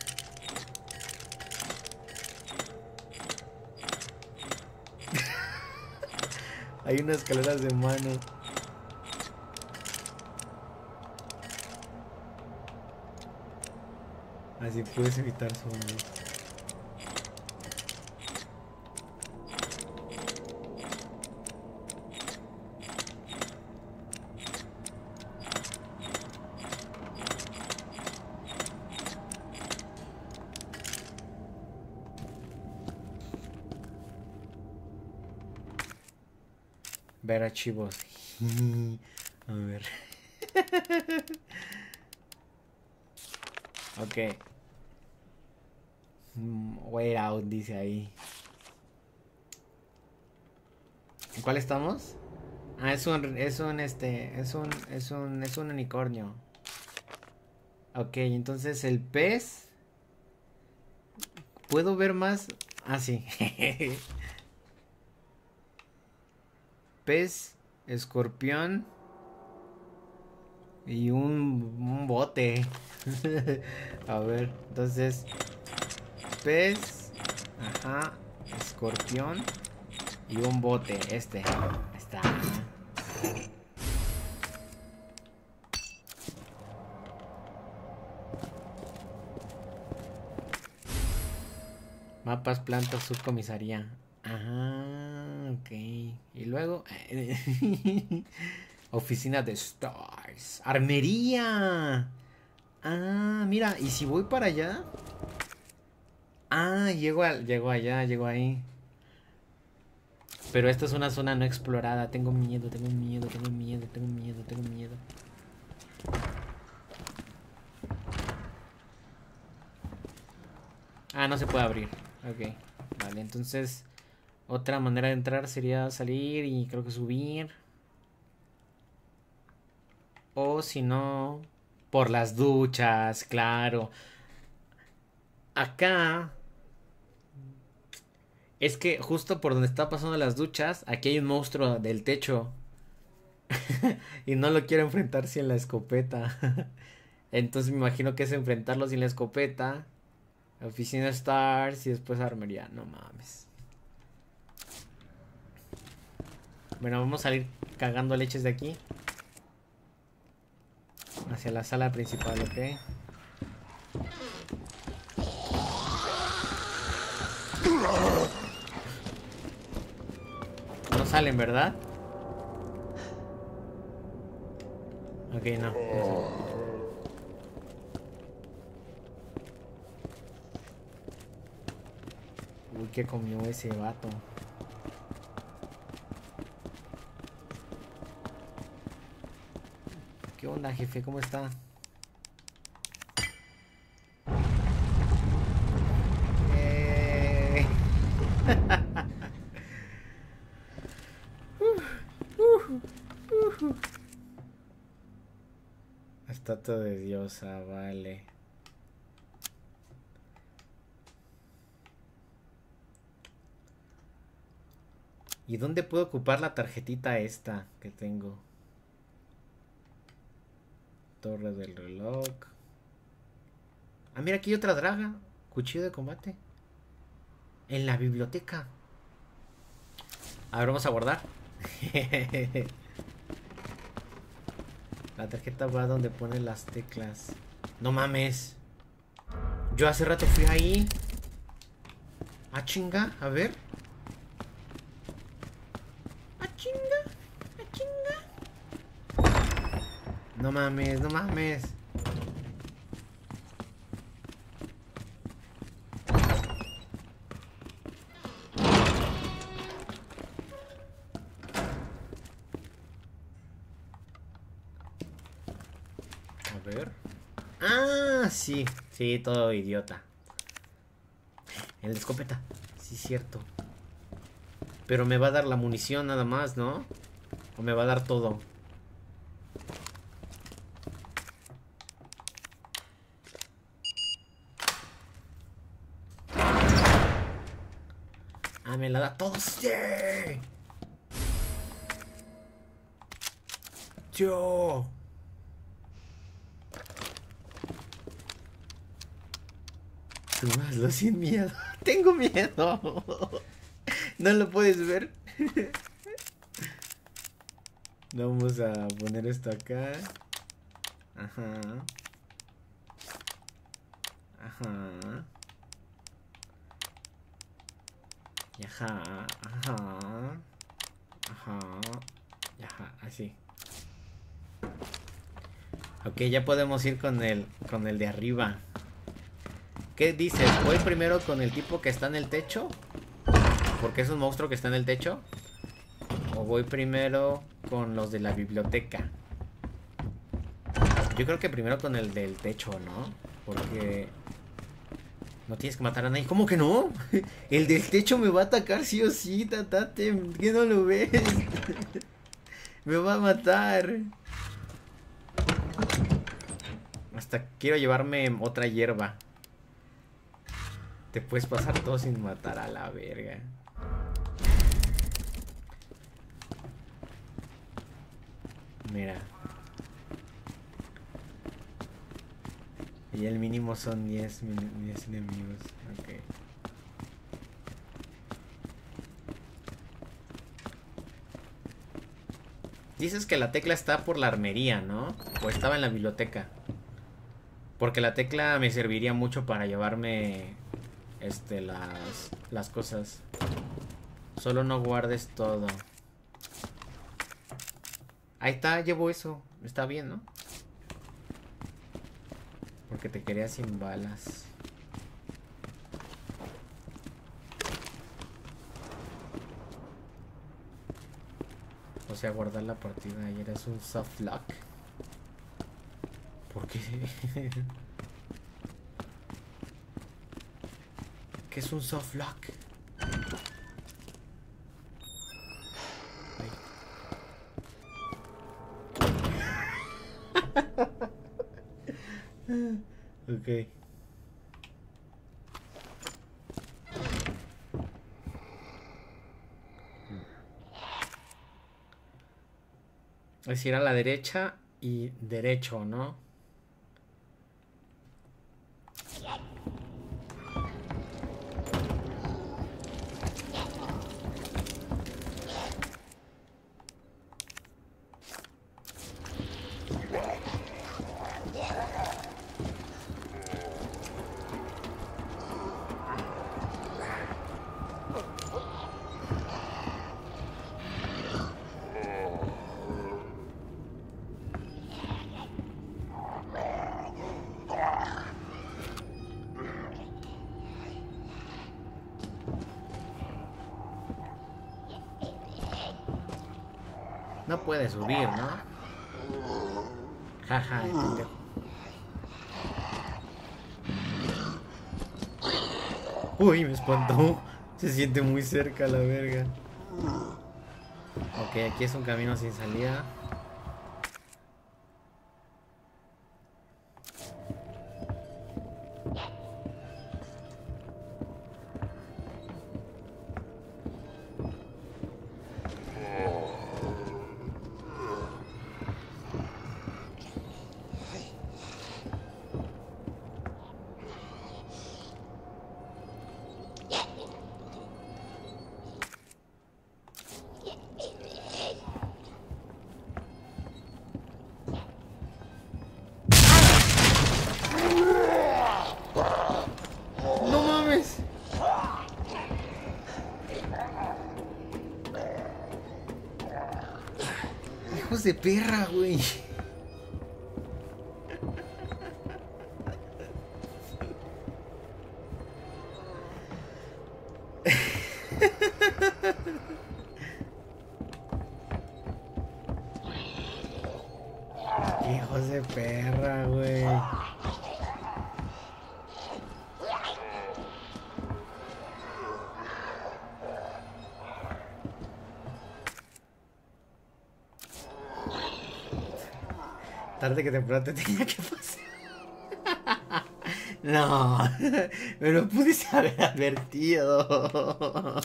Hay unas escaleras de mano. Así puedes evitar zombies. Ver archivos. A ver. ok. Mm, Way out, dice ahí. ¿En cuál estamos? Ah, es un, es un, este, es un, es un, es un unicornio. Ok, entonces el pez. ¿Puedo ver más? Ah, sí. pez, escorpión y un, bote. A ver, entonces pez, ajá, escorpión y un bote. Este, está. Mapas, plantas, subcomisaría. Ok. Y luego. Oficina de Stars. Armería. Ah, mira, y si voy para allá. Ah, llego, al, llego allá, llego ahí. Pero esta es una zona no explorada. Tengo miedo, tengo miedo, tengo miedo, tengo miedo, tengo miedo. Ah, no se puede abrir. Ok. Vale, entonces otra manera de entrar sería salir y creo que subir. O si no, por las duchas, claro. Acá es que justo por donde está pasando las duchas, aquí hay un monstruo del techo. y no lo quiero enfrentar sin la escopeta. Entonces me imagino que es enfrentarlo sin la escopeta. Oficina Stars y después armería. No mames. Bueno, vamos a salir cagando leches de aquí. Hacia la sala principal, ¿ok? No salen, ¿verdad? Ok, no. Uy, ¿qué comió ese vato? ¿Qué onda, jefe? ¿Cómo está? Eh. Estatua de diosa, vale. ¿Y dónde puedo ocupar la tarjetita esta que tengo? Torre del reloj. Ah, mira, aquí hay otra draga. Cuchillo de combate. En la biblioteca. A ver, vamos a guardar. la tarjeta va donde pone las teclas. No mames. Yo hace rato fui ahí. Ah, chinga. A ver. Ah, chinga. Ah, chinga. No mames, no mames. A ver. Ah, sí. Sí, todo idiota. El de escopeta. Sí, cierto. Pero me va a dar la munición nada más, ¿no? O me va a dar todo. Ah, ¡Sí! Yo. Hazlo sin miedo. Tengo miedo. No lo puedes ver. Vamos a poner esto acá. Ajá. Ajá. Y ajá. Ajá. Ajá. Ajá. Así. Ok, ya podemos ir con el, con el de arriba. ¿Qué dices? ¿Voy primero con el tipo que está en el techo? Porque es un monstruo que está en el techo. ¿O voy primero con los de la biblioteca? Yo creo que primero con el del techo, ¿no? Porque... No tienes que matar a nadie. ¿Cómo que no? El del techo me va a atacar sí o sí, tatate. ¿Qué no lo ves? me va a matar. Hasta quiero llevarme otra hierba. Te puedes pasar todo sin matar a la verga. Mira. Y el mínimo son 10, 10 enemigos. Ok. Dices que la tecla está por la armería, ¿no? O estaba en la biblioteca. Porque la tecla me serviría mucho para llevarme este las las cosas. Solo no guardes todo. Ahí está, llevo eso. Está bien, ¿no? Porque te quería sin balas. O sea, guardar la partida y eres un soft lock. ¿Por qué? ¿Qué es un soft lock? Es decir, a la derecha y derecho, ¿no? Subir, ¿no? Jaja, pendejo. Uy, me espantó. Se siente muy cerca la verga. Ok, aquí es un camino sin salida. Que temprano te tenía que pasar. No, me lo pudiste haber advertido.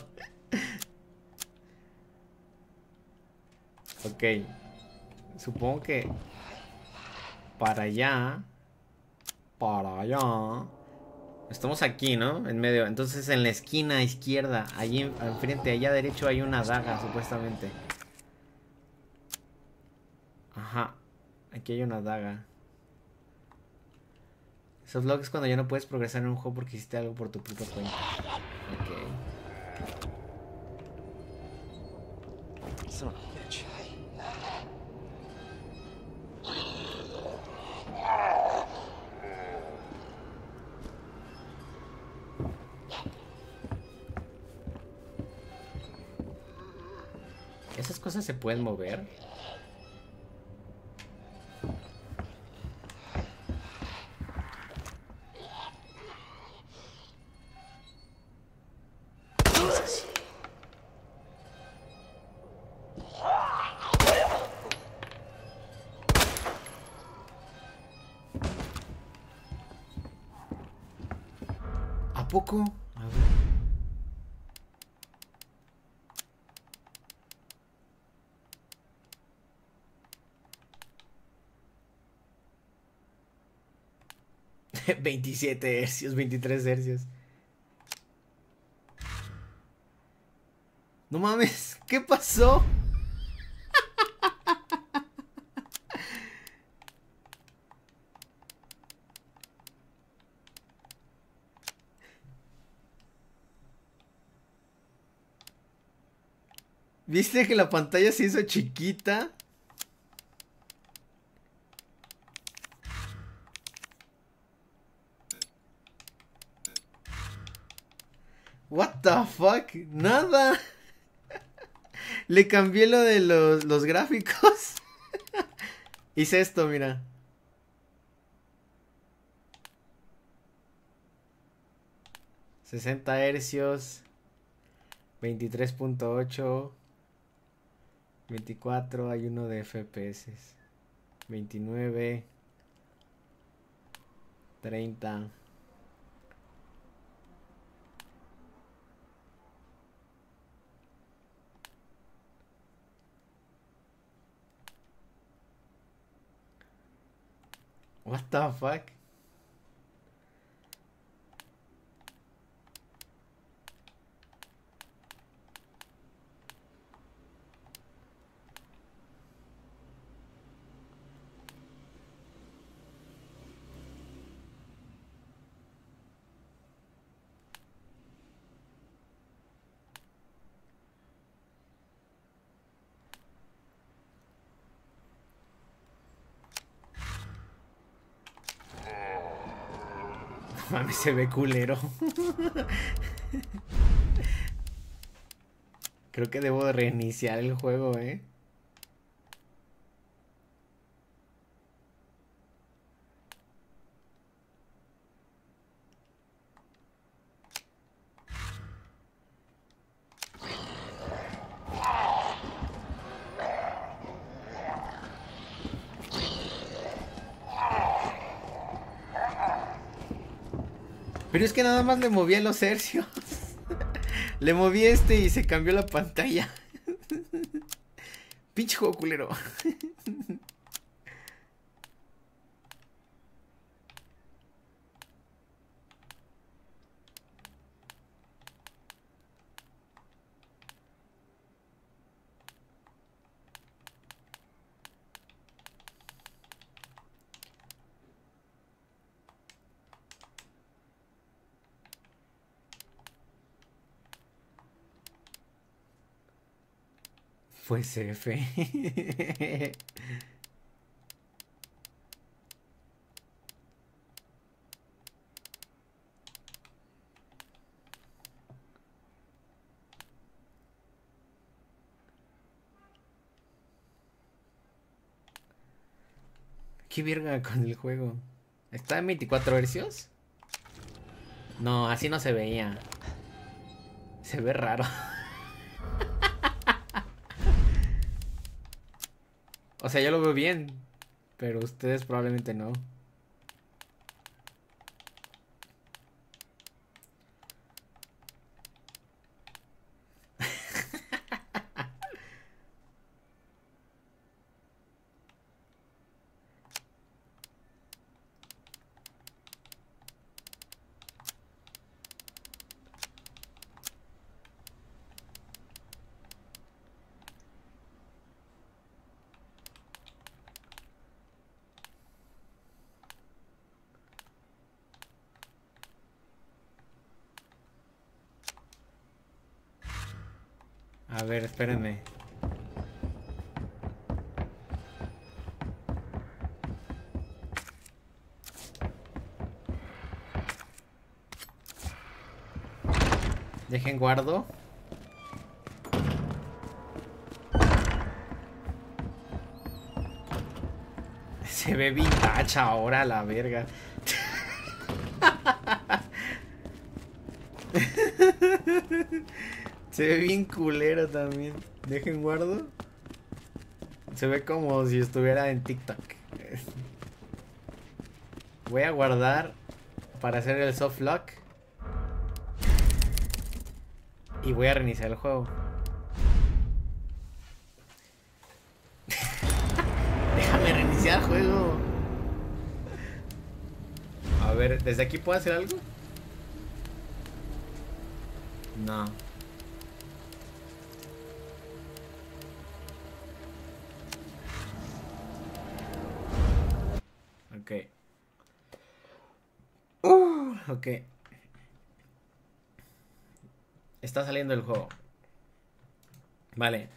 Ok, supongo que para allá, para allá, estamos aquí, ¿no? En medio, entonces en la esquina izquierda, allí en- enfrente, allá derecho hay una daga, supuestamente. Ajá. Aquí hay una daga. Esos logs es cuando ya no puedes progresar en un juego porque hiciste algo por tu propia cuenta. Ok. Son. ¿Esas cosas se pueden mover? 27 hercios, 23 hercios. No mames, ¿qué pasó? ¿Viste que la pantalla se hizo chiquita? The fuck? Nada. Le cambié lo de los, los gráficos. Hice esto, mira. Sesenta hercios. 23.8 24 hay uno de FPS 29 30 What the fuck? Se ve culero. Creo que debo de reiniciar el juego, ¿eh? Pero es que nada más le movía los hercios. le moví este y se cambió la pantalla. Pinche juego culero. Pues F. ¿Qué verga con el juego? ¿Está en 24 hercios? No, así no se veía. Se ve raro. O sea, yo lo veo bien, pero ustedes probablemente no. A ver, espérenme. Dejen guardo. Se ve vintage ahora la verga. Se ve bien culero también. Dejen guardo. Se ve como si estuviera en TikTok. Voy a guardar para hacer el soft lock. Y voy a reiniciar el juego. Déjame reiniciar el juego. A ver, ¿desde aquí puedo hacer algo? No. Ok. Está saliendo el juego. Vale.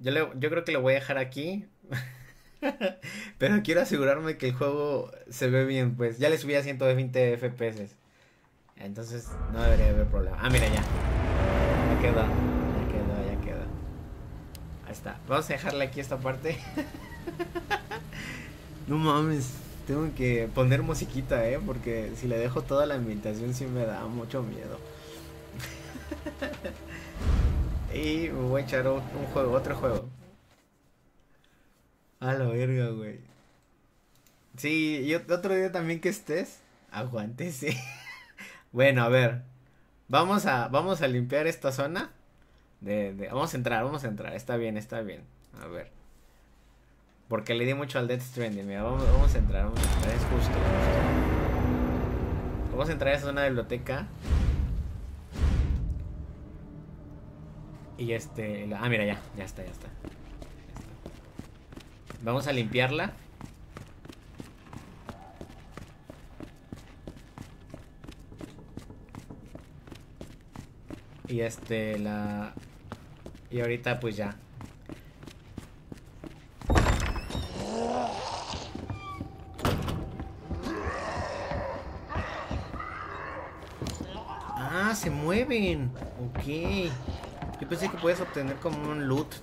Yo, le- yo creo que lo voy a dejar aquí. Pero quiero asegurarme que el juego se ve bien, pues. Ya le subí a 120 FPS. Entonces no debería haber problema. Ah, mira, ya. Ya quedó. Ya quedó, ya quedó. Ahí está. Vamos a dejarle aquí esta parte. No mames, tengo que poner musiquita, eh, porque si le dejo toda la ambientación sí me da mucho miedo. y me voy a echar un, juego, otro juego. A la verga, güey. Sí, y ot- otro día también que estés, aguántese. bueno, a ver. Vamos a, vamos a limpiar esta zona. De- vamos a entrar, vamos a entrar. Está bien, está bien. A ver. Porque le di mucho al Death Stranding. Mira, vamos, a entrar, vamos a entrar. Es justo. Vamos a entrar a esa zona de biblioteca. Y este. la- ah, mira, ya. Ya está. Ya está. Vamos a limpiarla. Y este, la. Y ahorita, pues ya. Ah, se mueven. Ok. Yo pensé que puedes obtener como un loot.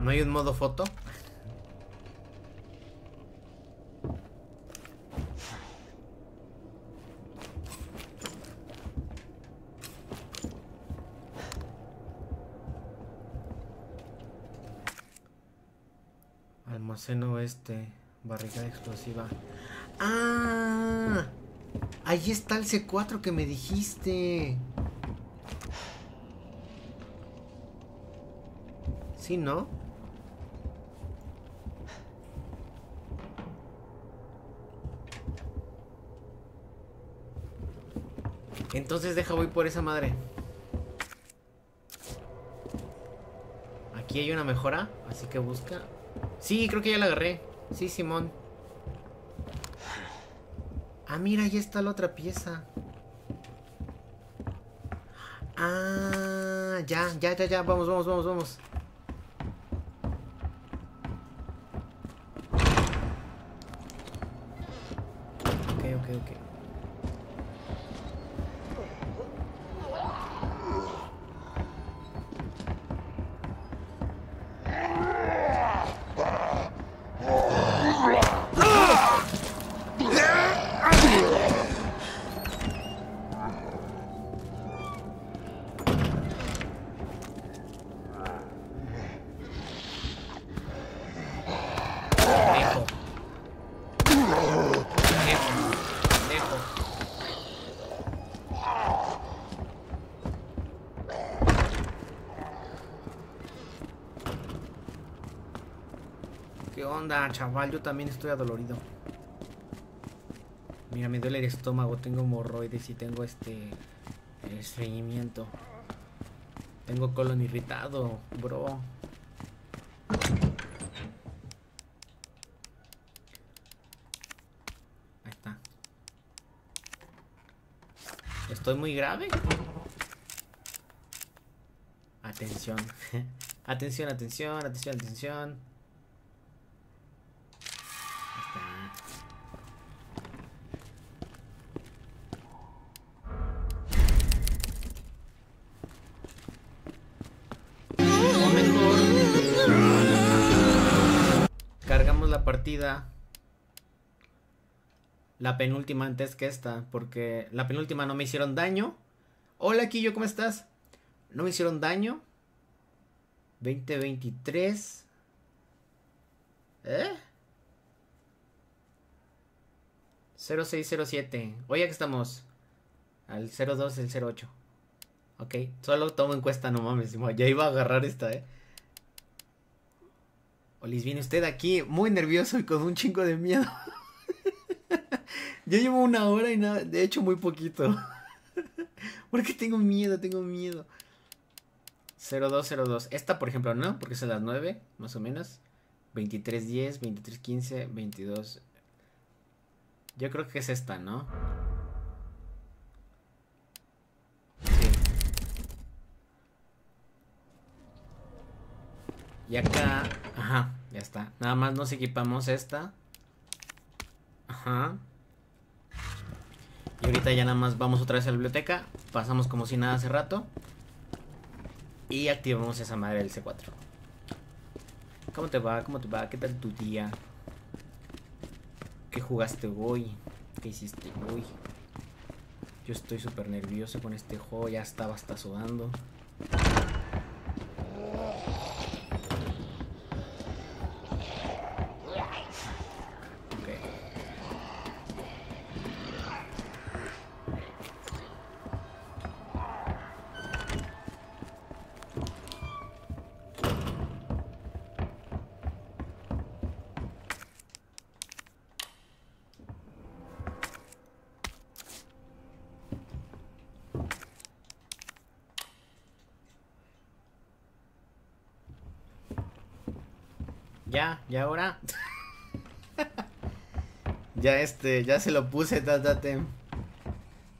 ¿No hay un modo foto? Almaceno este. Barricada explosiva. ¡Ah! Ahí está el C4 que me dijiste. Sí, ¿no? Entonces deja voy por esa madre. Aquí hay una mejora, así que busca. Sí, creo que ya la agarré. Sí, Simón. Ah, mira, ahí está la otra pieza. Ah, ya, ya, ya, ya. Vamos, vamos, vamos, vamos. Onda, chaval? Yo también estoy adolorido. Mira, me duele el estómago, tengo hemorroides y tengo este estreñimiento. Tengo colon irritado, bro. Ahí está. ¿Estoy muy grave? Atención. atención, atención, atención, atención. La penúltima antes que esta. Porque la penúltima no me hicieron daño. Hola, Quillo, ¿cómo estás? No me hicieron daño. 2023. ¿Eh? 0607. Oye, que estamos. Al 02, el 08. Ok, solo tomo encuesta, no mames. Ya iba a agarrar esta, eh. Olis, viene usted aquí muy nervioso y con un chingo de miedo. Yo llevo una hora y nada, de hecho muy poquito. Porque tengo miedo, tengo miedo. 0202. Esta, por ejemplo, no, porque son las 9, más o menos. 2310, 2315, 22. Yo creo que es esta, ¿no? Sí. Y acá, ajá, ya está. Nada más nos equipamos esta. Ajá. Y ahorita ya nada más vamos otra vez a la biblioteca. Pasamos como si nada hace rato. Y activamos esa madre del C4. ¿Cómo te va? ¿Cómo te va? ¿Qué tal tu día? ¿Qué jugaste hoy? ¿Qué hiciste hoy? Yo estoy súper nervioso con este juego. Ya estaba hasta sudando. Ok. Ya ahora. ya este, ya se lo puse, date.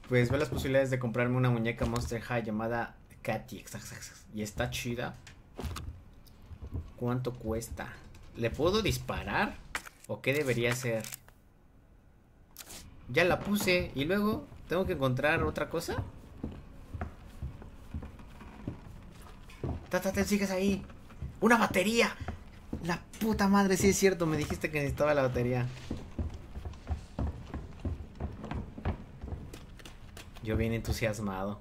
Pues veo las posibilidades de comprarme una muñeca Monster High llamada Katy. Y está chida. ¿Cuánto cuesta? ¿Le puedo disparar? ¿O qué debería hacer? Ya la puse y luego tengo que encontrar otra cosa. Tata, te sigues ahí. Una batería. Puta madre, sí es cierto, me dijiste que necesitaba la batería. Yo bien entusiasmado.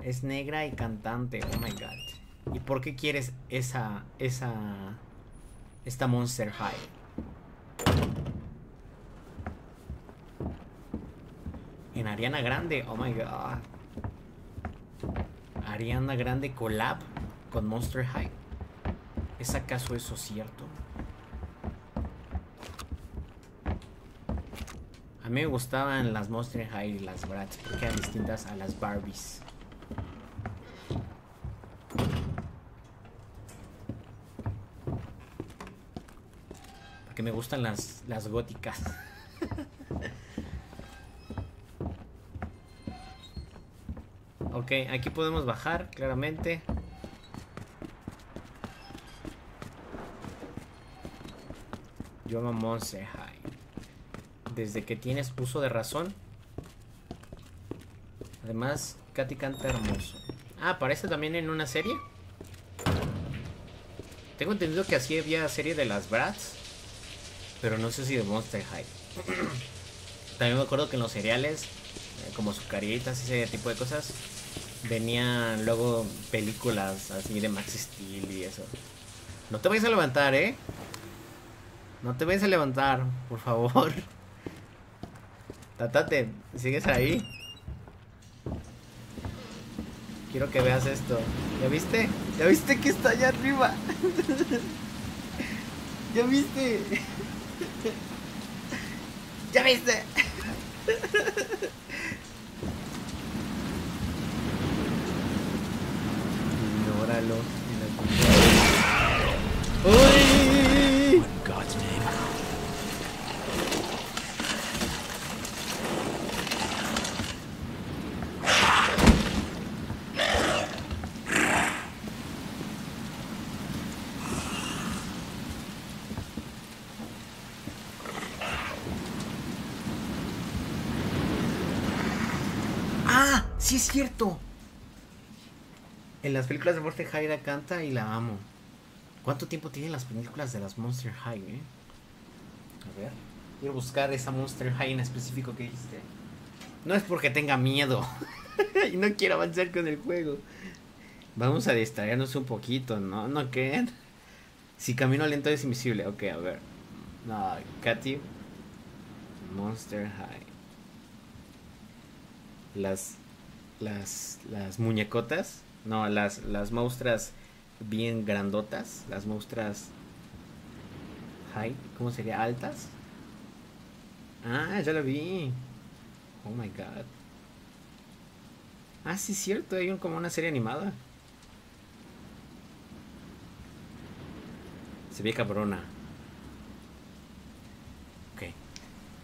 Es negra y cantante, oh my god. ¿Y por qué quieres esa, esa, esta Monster High? En Ariana Grande, oh my god. Ariana Grande collab con Monster High. ¿Es acaso eso cierto? A mí me gustaban las Monster High y las Bratz porque eran distintas a las Barbies. Porque me gustan las, las góticas. Ok, aquí podemos bajar claramente. Yo amo Monster High. Desde que tienes uso de razón. Además, Katy canta hermoso. Ah, aparece también en una serie. Tengo entendido que así había serie de las Brats. Pero no sé si de Monster High. También me acuerdo que en los cereales, eh, como sucaritas ese tipo de cosas, venían luego películas así de Max Steel y eso. No te vayas a levantar, ¿eh? No te vayas a levantar, por favor. Tatate, ¿sigues ahí? Quiero que veas esto. ¿Ya viste? ¿Ya viste que está allá arriba? ¿Ya viste? ¿Ya viste? ¡Uy! ¡Ah! ¡Sí es cierto! En las películas de Monster High la canta y la amo. ¿Cuánto tiempo tienen las películas de las Monster High, eh? A ver. Quiero buscar esa Monster High en específico que dijiste. No es porque tenga miedo. y no quiero avanzar con el juego. Vamos a distraernos un poquito, ¿no? ¿No creen? Si camino lento es invisible. Ok, a ver. No, Katy. Monster High. Las. Las. Las muñecotas. No, las, las monstruas bien grandotas. Las monstruas. High. ¿Cómo sería? Altas. Ah, ya lo vi. Oh my god. Ah, sí, cierto. Hay un, como una serie animada. Se ve cabrona. Ok.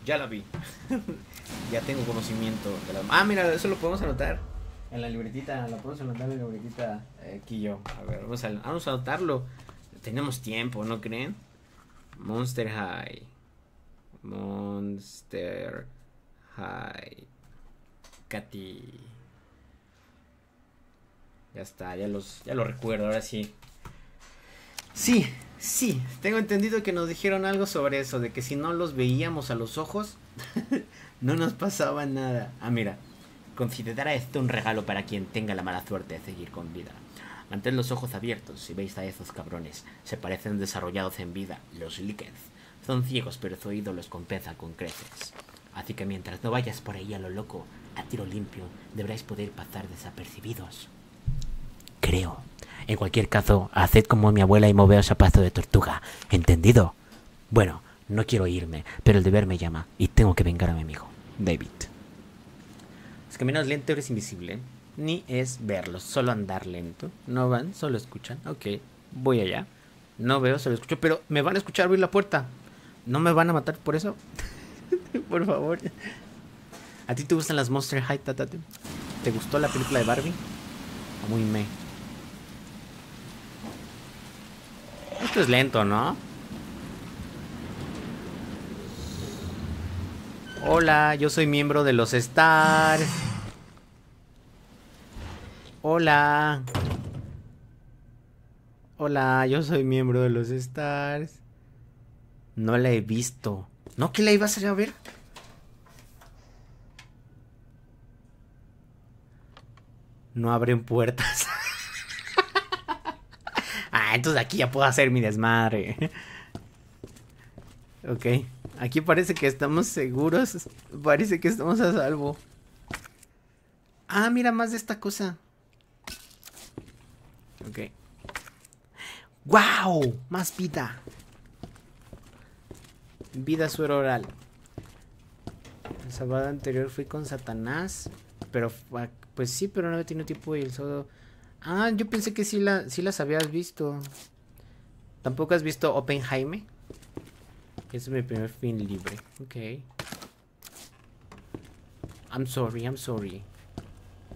Ya la vi. ya tengo conocimiento de la... Ah, mira, eso lo podemos anotar. En la libretita, lo podemos anotar en la libretita eh, yo. A ver, vamos a, vamos a anotarlo. Tenemos tiempo, ¿no creen? Monster High. Monster High. Katy. Ya está, ya los, ya lo recuerdo, ahora sí. Sí, sí, tengo entendido que nos dijeron algo sobre eso, de que si no los veíamos a los ojos, no nos pasaba nada. Ah, mira, considera esto un regalo para quien tenga la mala suerte de seguir con vida. Mantén los ojos abiertos si veis a esos cabrones. Se parecen desarrollados en vida, los líquens. Son ciegos, pero su oído los compensa con creces. Así que mientras no vayas por ahí a lo loco, a tiro limpio, deberáis poder pasar desapercibidos. Creo. En cualquier caso, haced como mi abuela y moveos a paso de tortuga. ¿Entendido? Bueno, no quiero irme, pero el deber me llama y tengo que vengar a mi amigo, David. Es menos lento eres invisible. Ni es verlos, solo andar lento. No van, solo escuchan. Ok, voy allá. No veo, solo escucho, pero me van a escuchar abrir la puerta. ¿No me van a matar por eso? por favor. ¿A ti te gustan las Monster High, tatate? ¿Te gustó la película de Barbie? ¿O muy me? Esto es lento, ¿no? Hola, yo soy miembro de los Stars. Hola. Hola, yo soy miembro de los Stars. No la he visto. ¿No que la ibas a ir a ver? No abren puertas. Ah, entonces aquí ya puedo hacer mi desmadre. ok. Aquí parece que estamos seguros. Parece que estamos a salvo. Ah, mira más de esta cosa. Ok. ¡Wow! Más vida. Vida suero oral. El sábado anterior fui con Satanás. Pero pues sí, pero no había tenido tiempo y el sábado. Ah, yo pensé que sí, la, sí las habías visto. ¿Tampoco has visto Oppenheimer? Es mi primer fin libre. Ok. I'm sorry, I'm sorry.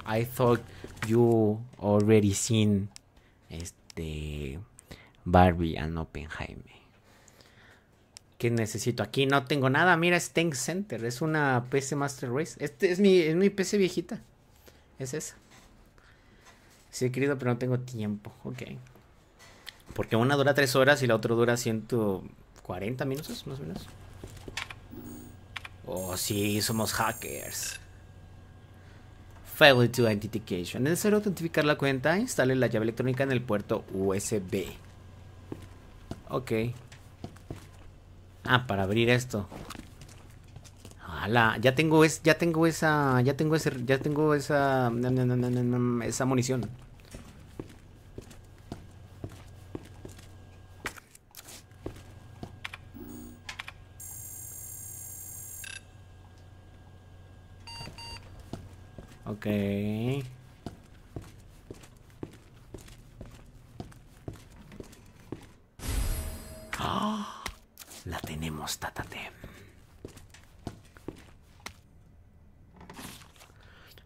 I thought you already seen este Barbie and Oppenheimer. ¿Qué necesito? Aquí no tengo nada. Mira, es Tank Center. Es una PC Master Race. Este es mi, es mi PC viejita. Es esa. Sí, querido, pero no tengo tiempo. Ok. Porque una dura 3 horas y la otra dura 140 minutos, más o menos. Oh, sí, somos hackers. Failure to Authentication. Es necesario autentificar la cuenta. Instale la llave electrónica en el puerto USB. Ok. Ah, para abrir esto. Ala, ya tengo es, ya tengo esa, ya tengo ese, ya tengo esa, esa munición. Ok. ¡Ah! La tenemos, tatate.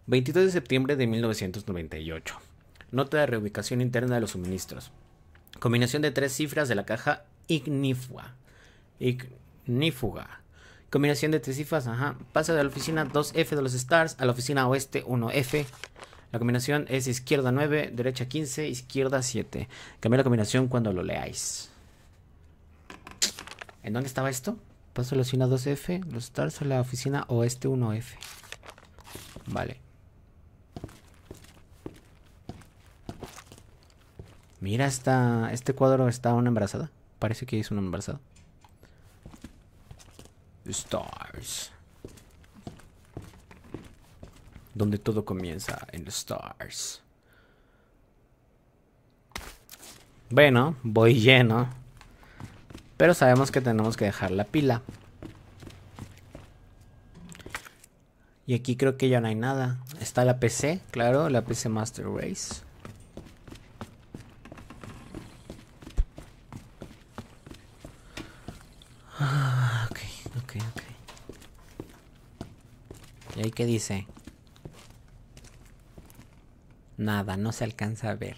22 de septiembre de 1998. Nota de reubicación interna de los suministros. Combinación de tres cifras de la caja ignífuga. Ignífuga. Combinación de tres cifras, ajá. Pasa de la oficina 2F de los Stars a la oficina oeste 1F. La combinación es izquierda 9, derecha 15, izquierda 7. Cambia la combinación cuando lo leáis. ¿En dónde estaba esto? Paso a la oficina 2F, los Stars a la oficina oeste 1F. Vale. Mira, esta, este cuadro está una embarazada. Parece que es una embarazada. Stars. Donde todo comienza en Stars. Bueno, voy lleno. Pero sabemos que tenemos que dejar la pila. Y aquí creo que ya no hay nada. Está la PC, claro, la PC Master Race. Ah, ok, ok. ¿Y ahí qué dice? Nada, no se alcanza a ver.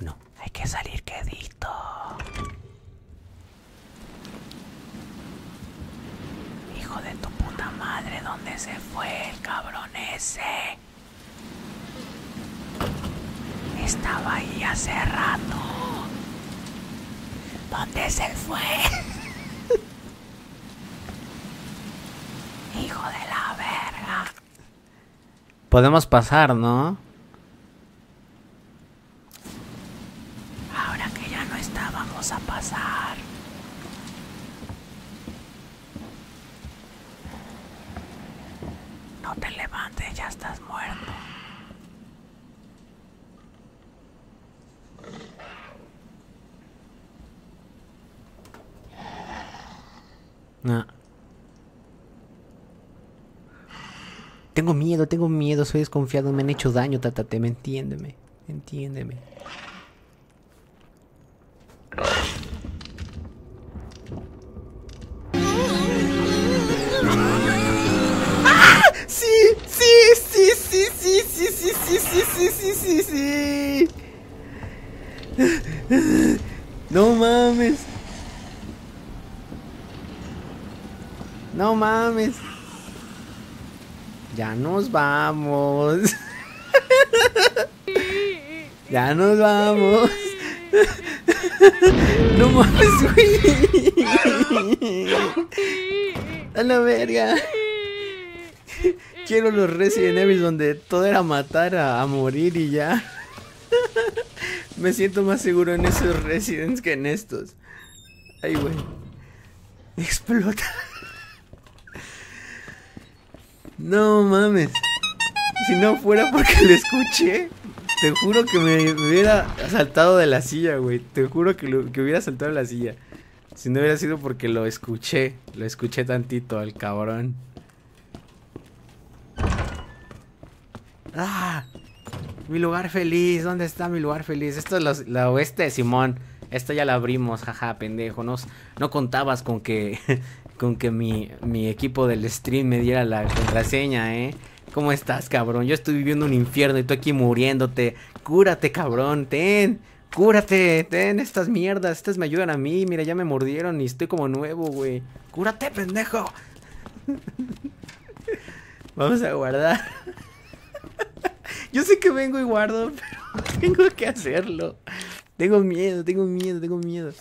No, hay que salir quedito. Hijo de tu puta madre, ¿dónde se fue el cabrón ese? Estaba ahí hace rato. ¿Dónde se fue? Hijo de la verga. Podemos pasar, ¿no? Ahora que ya no está, vamos a pasar. No te levantes, ya estás muerto. No. Tengo miedo, tengo miedo, soy desconfiado, me han hecho daño, tatate, me entiéndeme, entiéndeme. Sí, sí, sí, sí, sí, sí, sí, sí, sí, sí, sí, sí, sí. No mames. No mames. Ya nos vamos. Ya nos vamos. No mames, güey. A la verga. Quiero los Resident Evil donde todo era matar a, morir y ya. Me siento más seguro en esos Residents que en estos. Ay, güey. Explota. No mames. Si no fuera porque lo escuché, te juro que me, hubiera saltado de la silla, güey. Te juro que, lo- que hubiera saltado de la silla. Si no hubiera sido porque lo escuché. Lo escuché tantito al cabrón. ¡Ah! Mi lugar feliz. ¿Dónde está mi lugar feliz? Esto es la, oeste Simón. Esto ya la abrimos, jaja, pendejo. No contabas con que, con que mi, mi equipo del stream me diera la contraseña, ¿eh? ¿Cómo estás, cabrón? Yo estoy viviendo un infierno y tú aquí muriéndote. Cúrate, cabrón, ten. Cúrate, ten estas mierdas. Estas me ayudan a mí. Mira, ya me mordieron y estoy como nuevo, güey. Cúrate, pendejo. Vamos a guardar. Yo sé que vengo y guardo, pero tengo que hacerlo. Tengo miedo, tengo miedo, tengo miedo.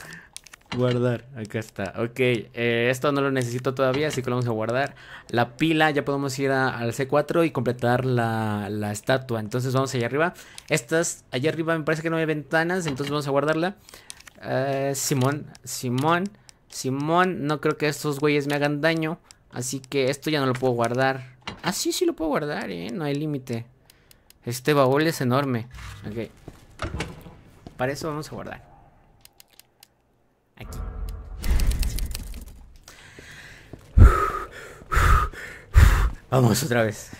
Guardar, acá está. Ok, eh, esto no lo necesito todavía, así que lo vamos a guardar. La pila, ya podemos ir al C4 y completar la, la estatua. Entonces vamos allá arriba. Estas, allá arriba me parece que no hay ventanas, entonces vamos a guardarla. Eh, Simón, Simón, Simón, no creo que estos güeyes me hagan daño. Así que esto ya no lo puedo guardar. Ah, sí, sí lo puedo guardar, eh, no hay límite. Este baúl es enorme. Ok. Para eso vamos a guardar. Aquí. Vamos otra vez.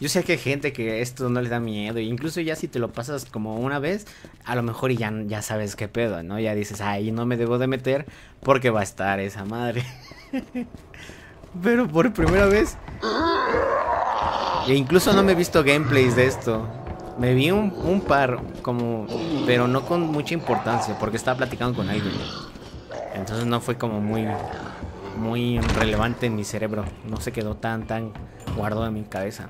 Yo sé que hay gente que esto no les da miedo. e Incluso ya si te lo pasas como una vez, a lo mejor ya, ya sabes qué pedo, ¿no? Ya dices, ay, no me debo de meter porque va a estar esa madre. Pero por primera vez. E incluso no me he visto gameplays de esto. Me vi un, un par, como. Pero no con mucha importancia, porque estaba platicando con alguien. Entonces no fue como muy. Muy relevante en mi cerebro. No se quedó tan, tan guardado en mi cabeza.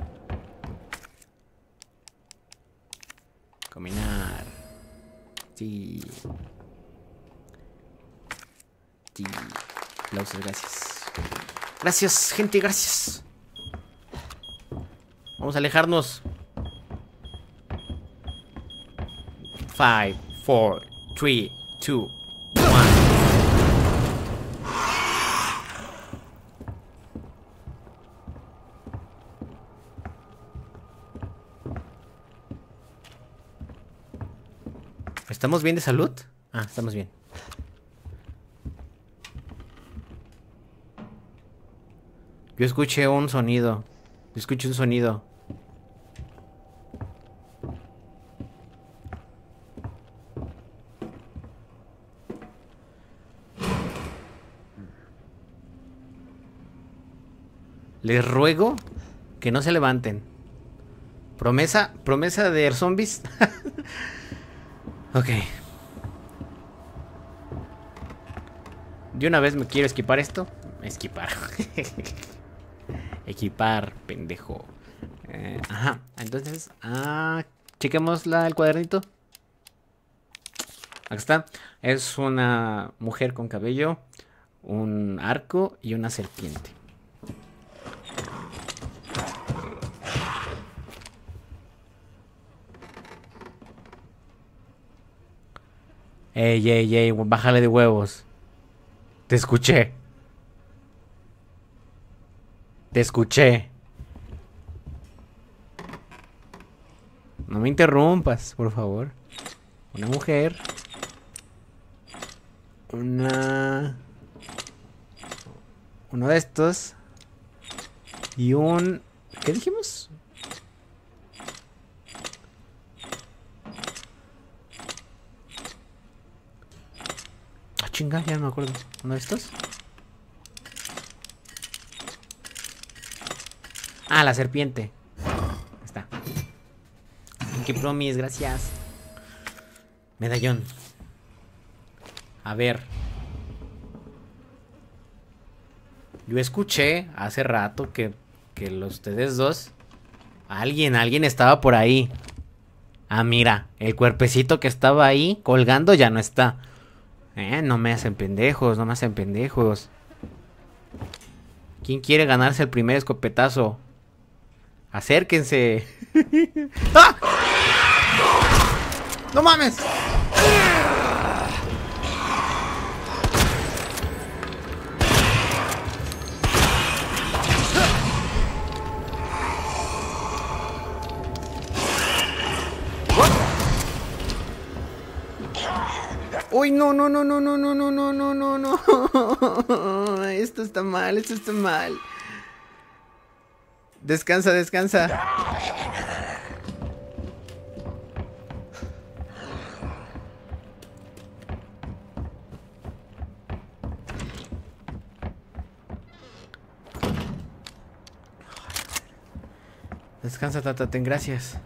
Combinar. Sí. Sí. Aplausos, gracias. Gracias, gente, gracias. Vamos a alejarnos. 5, 4, 3, 2, 1. ¿Estamos bien de salud? Ah, estamos bien. Yo escuché un sonido. Yo escuché un sonido. Les ruego que no se levanten. Promesa, promesa de zombies. ok. De una vez me quiero esquipar esto. Esquipar. Equipar, pendejo. Eh, ajá. Entonces, ah, chequemos la, el cuadernito. Acá está. Es una mujer con cabello, un arco y una serpiente. Ey, ey, ey, bájale de huevos. Te escuché. Te escuché. No me interrumpas, por favor. Una mujer. Una... Uno de estos. Y un... ¿Qué dijimos? Ah, chinga, ya no me acuerdo. ¿Uno de estos? Ah, la serpiente. Ahí está. Qué promis, gracias. Medallón. A ver. Yo escuché hace rato que, que los ustedes dos. Alguien, alguien estaba por ahí. Ah, mira, el cuerpecito que estaba ahí colgando ya no está. Eh, no me hacen pendejos, no me hacen pendejos. ¿Quién quiere ganarse el primer escopetazo? Acérquense. ¡Ah! ¡No mames! Uy, no, no, no, no, no, no, no, no, no, no, no. Esto está mal, esto está mal. Descansa, descansa. Descansa, Tata, ten gracias.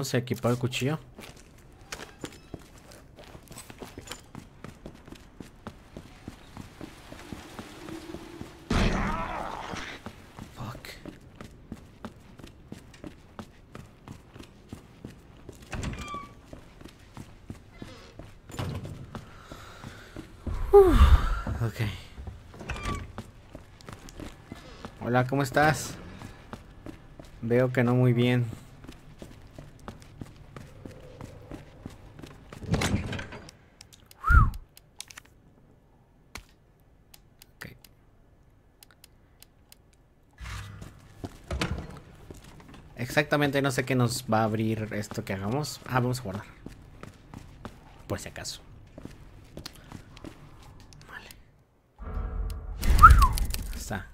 Vamos a equipar el cuchillo. ¿cómo estás? Veo que no muy bien. Exactamente no sé qué nos va a abrir esto que hagamos. Ah, vamos a guardar. Por si acaso. Vale. Está.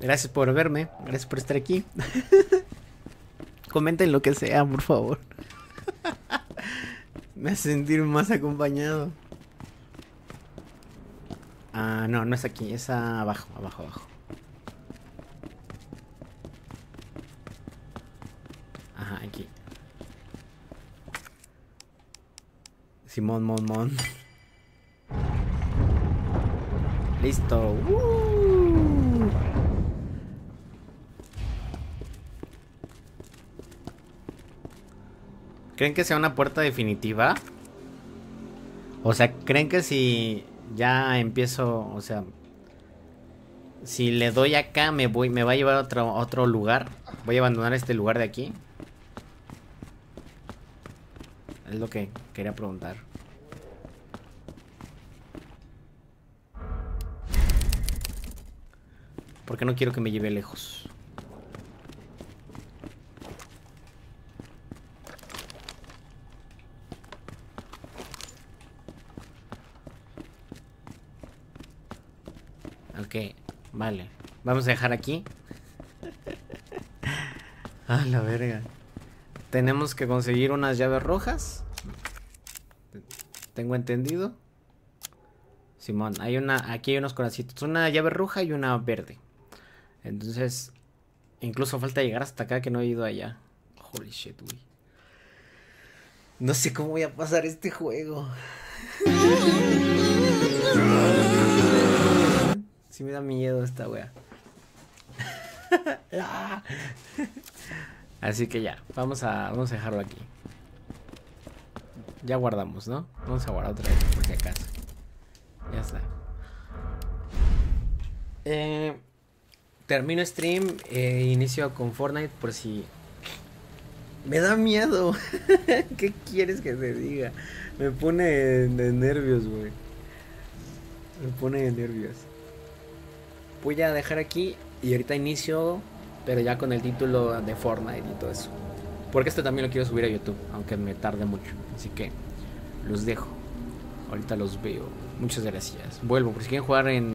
Gracias por verme. Gracias por estar aquí. Comenten lo que sea, por favor. Me hace sentir más acompañado. Ah, no, no es aquí, es abajo, abajo, abajo. Ajá, aquí. Simón, mon, mon. Listo. ¡Uh! ¿Creen que sea una puerta definitiva? O sea, ¿creen que si ya empiezo, o sea, si le doy acá me voy, me va a llevar a otro, a otro lugar? Voy a abandonar este lugar de aquí. Es lo que quería preguntar. Porque no quiero que me lleve lejos. Ok, vale. Vamos a dejar aquí. ah, la verga. Tenemos que conseguir unas llaves rojas. Tengo entendido. Simón, hay una. Aquí hay unos coracitos. Una llave roja y una verde. Entonces. Incluso falta llegar hasta acá que no he ido allá. Holy shit, güey. No sé cómo voy a pasar este juego. Sí me da miedo esta wea. Así que ya, vamos a, vamos a dejarlo aquí. Ya guardamos, ¿no? Vamos a guardar otra vez por si acaso. Ya está. Eh, termino stream, eh, inicio con Fortnite por si... Me da miedo. ¿Qué quieres que te diga? Me pone de nervios, güey. Me pone de nervios. Voy a dejar aquí y ahorita inicio, pero ya con el título de Fortnite y todo eso. Porque esto también lo quiero subir a YouTube, aunque me tarde mucho. Así que los dejo. Ahorita los veo. Muchas gracias. Vuelvo, por si quieren jugar en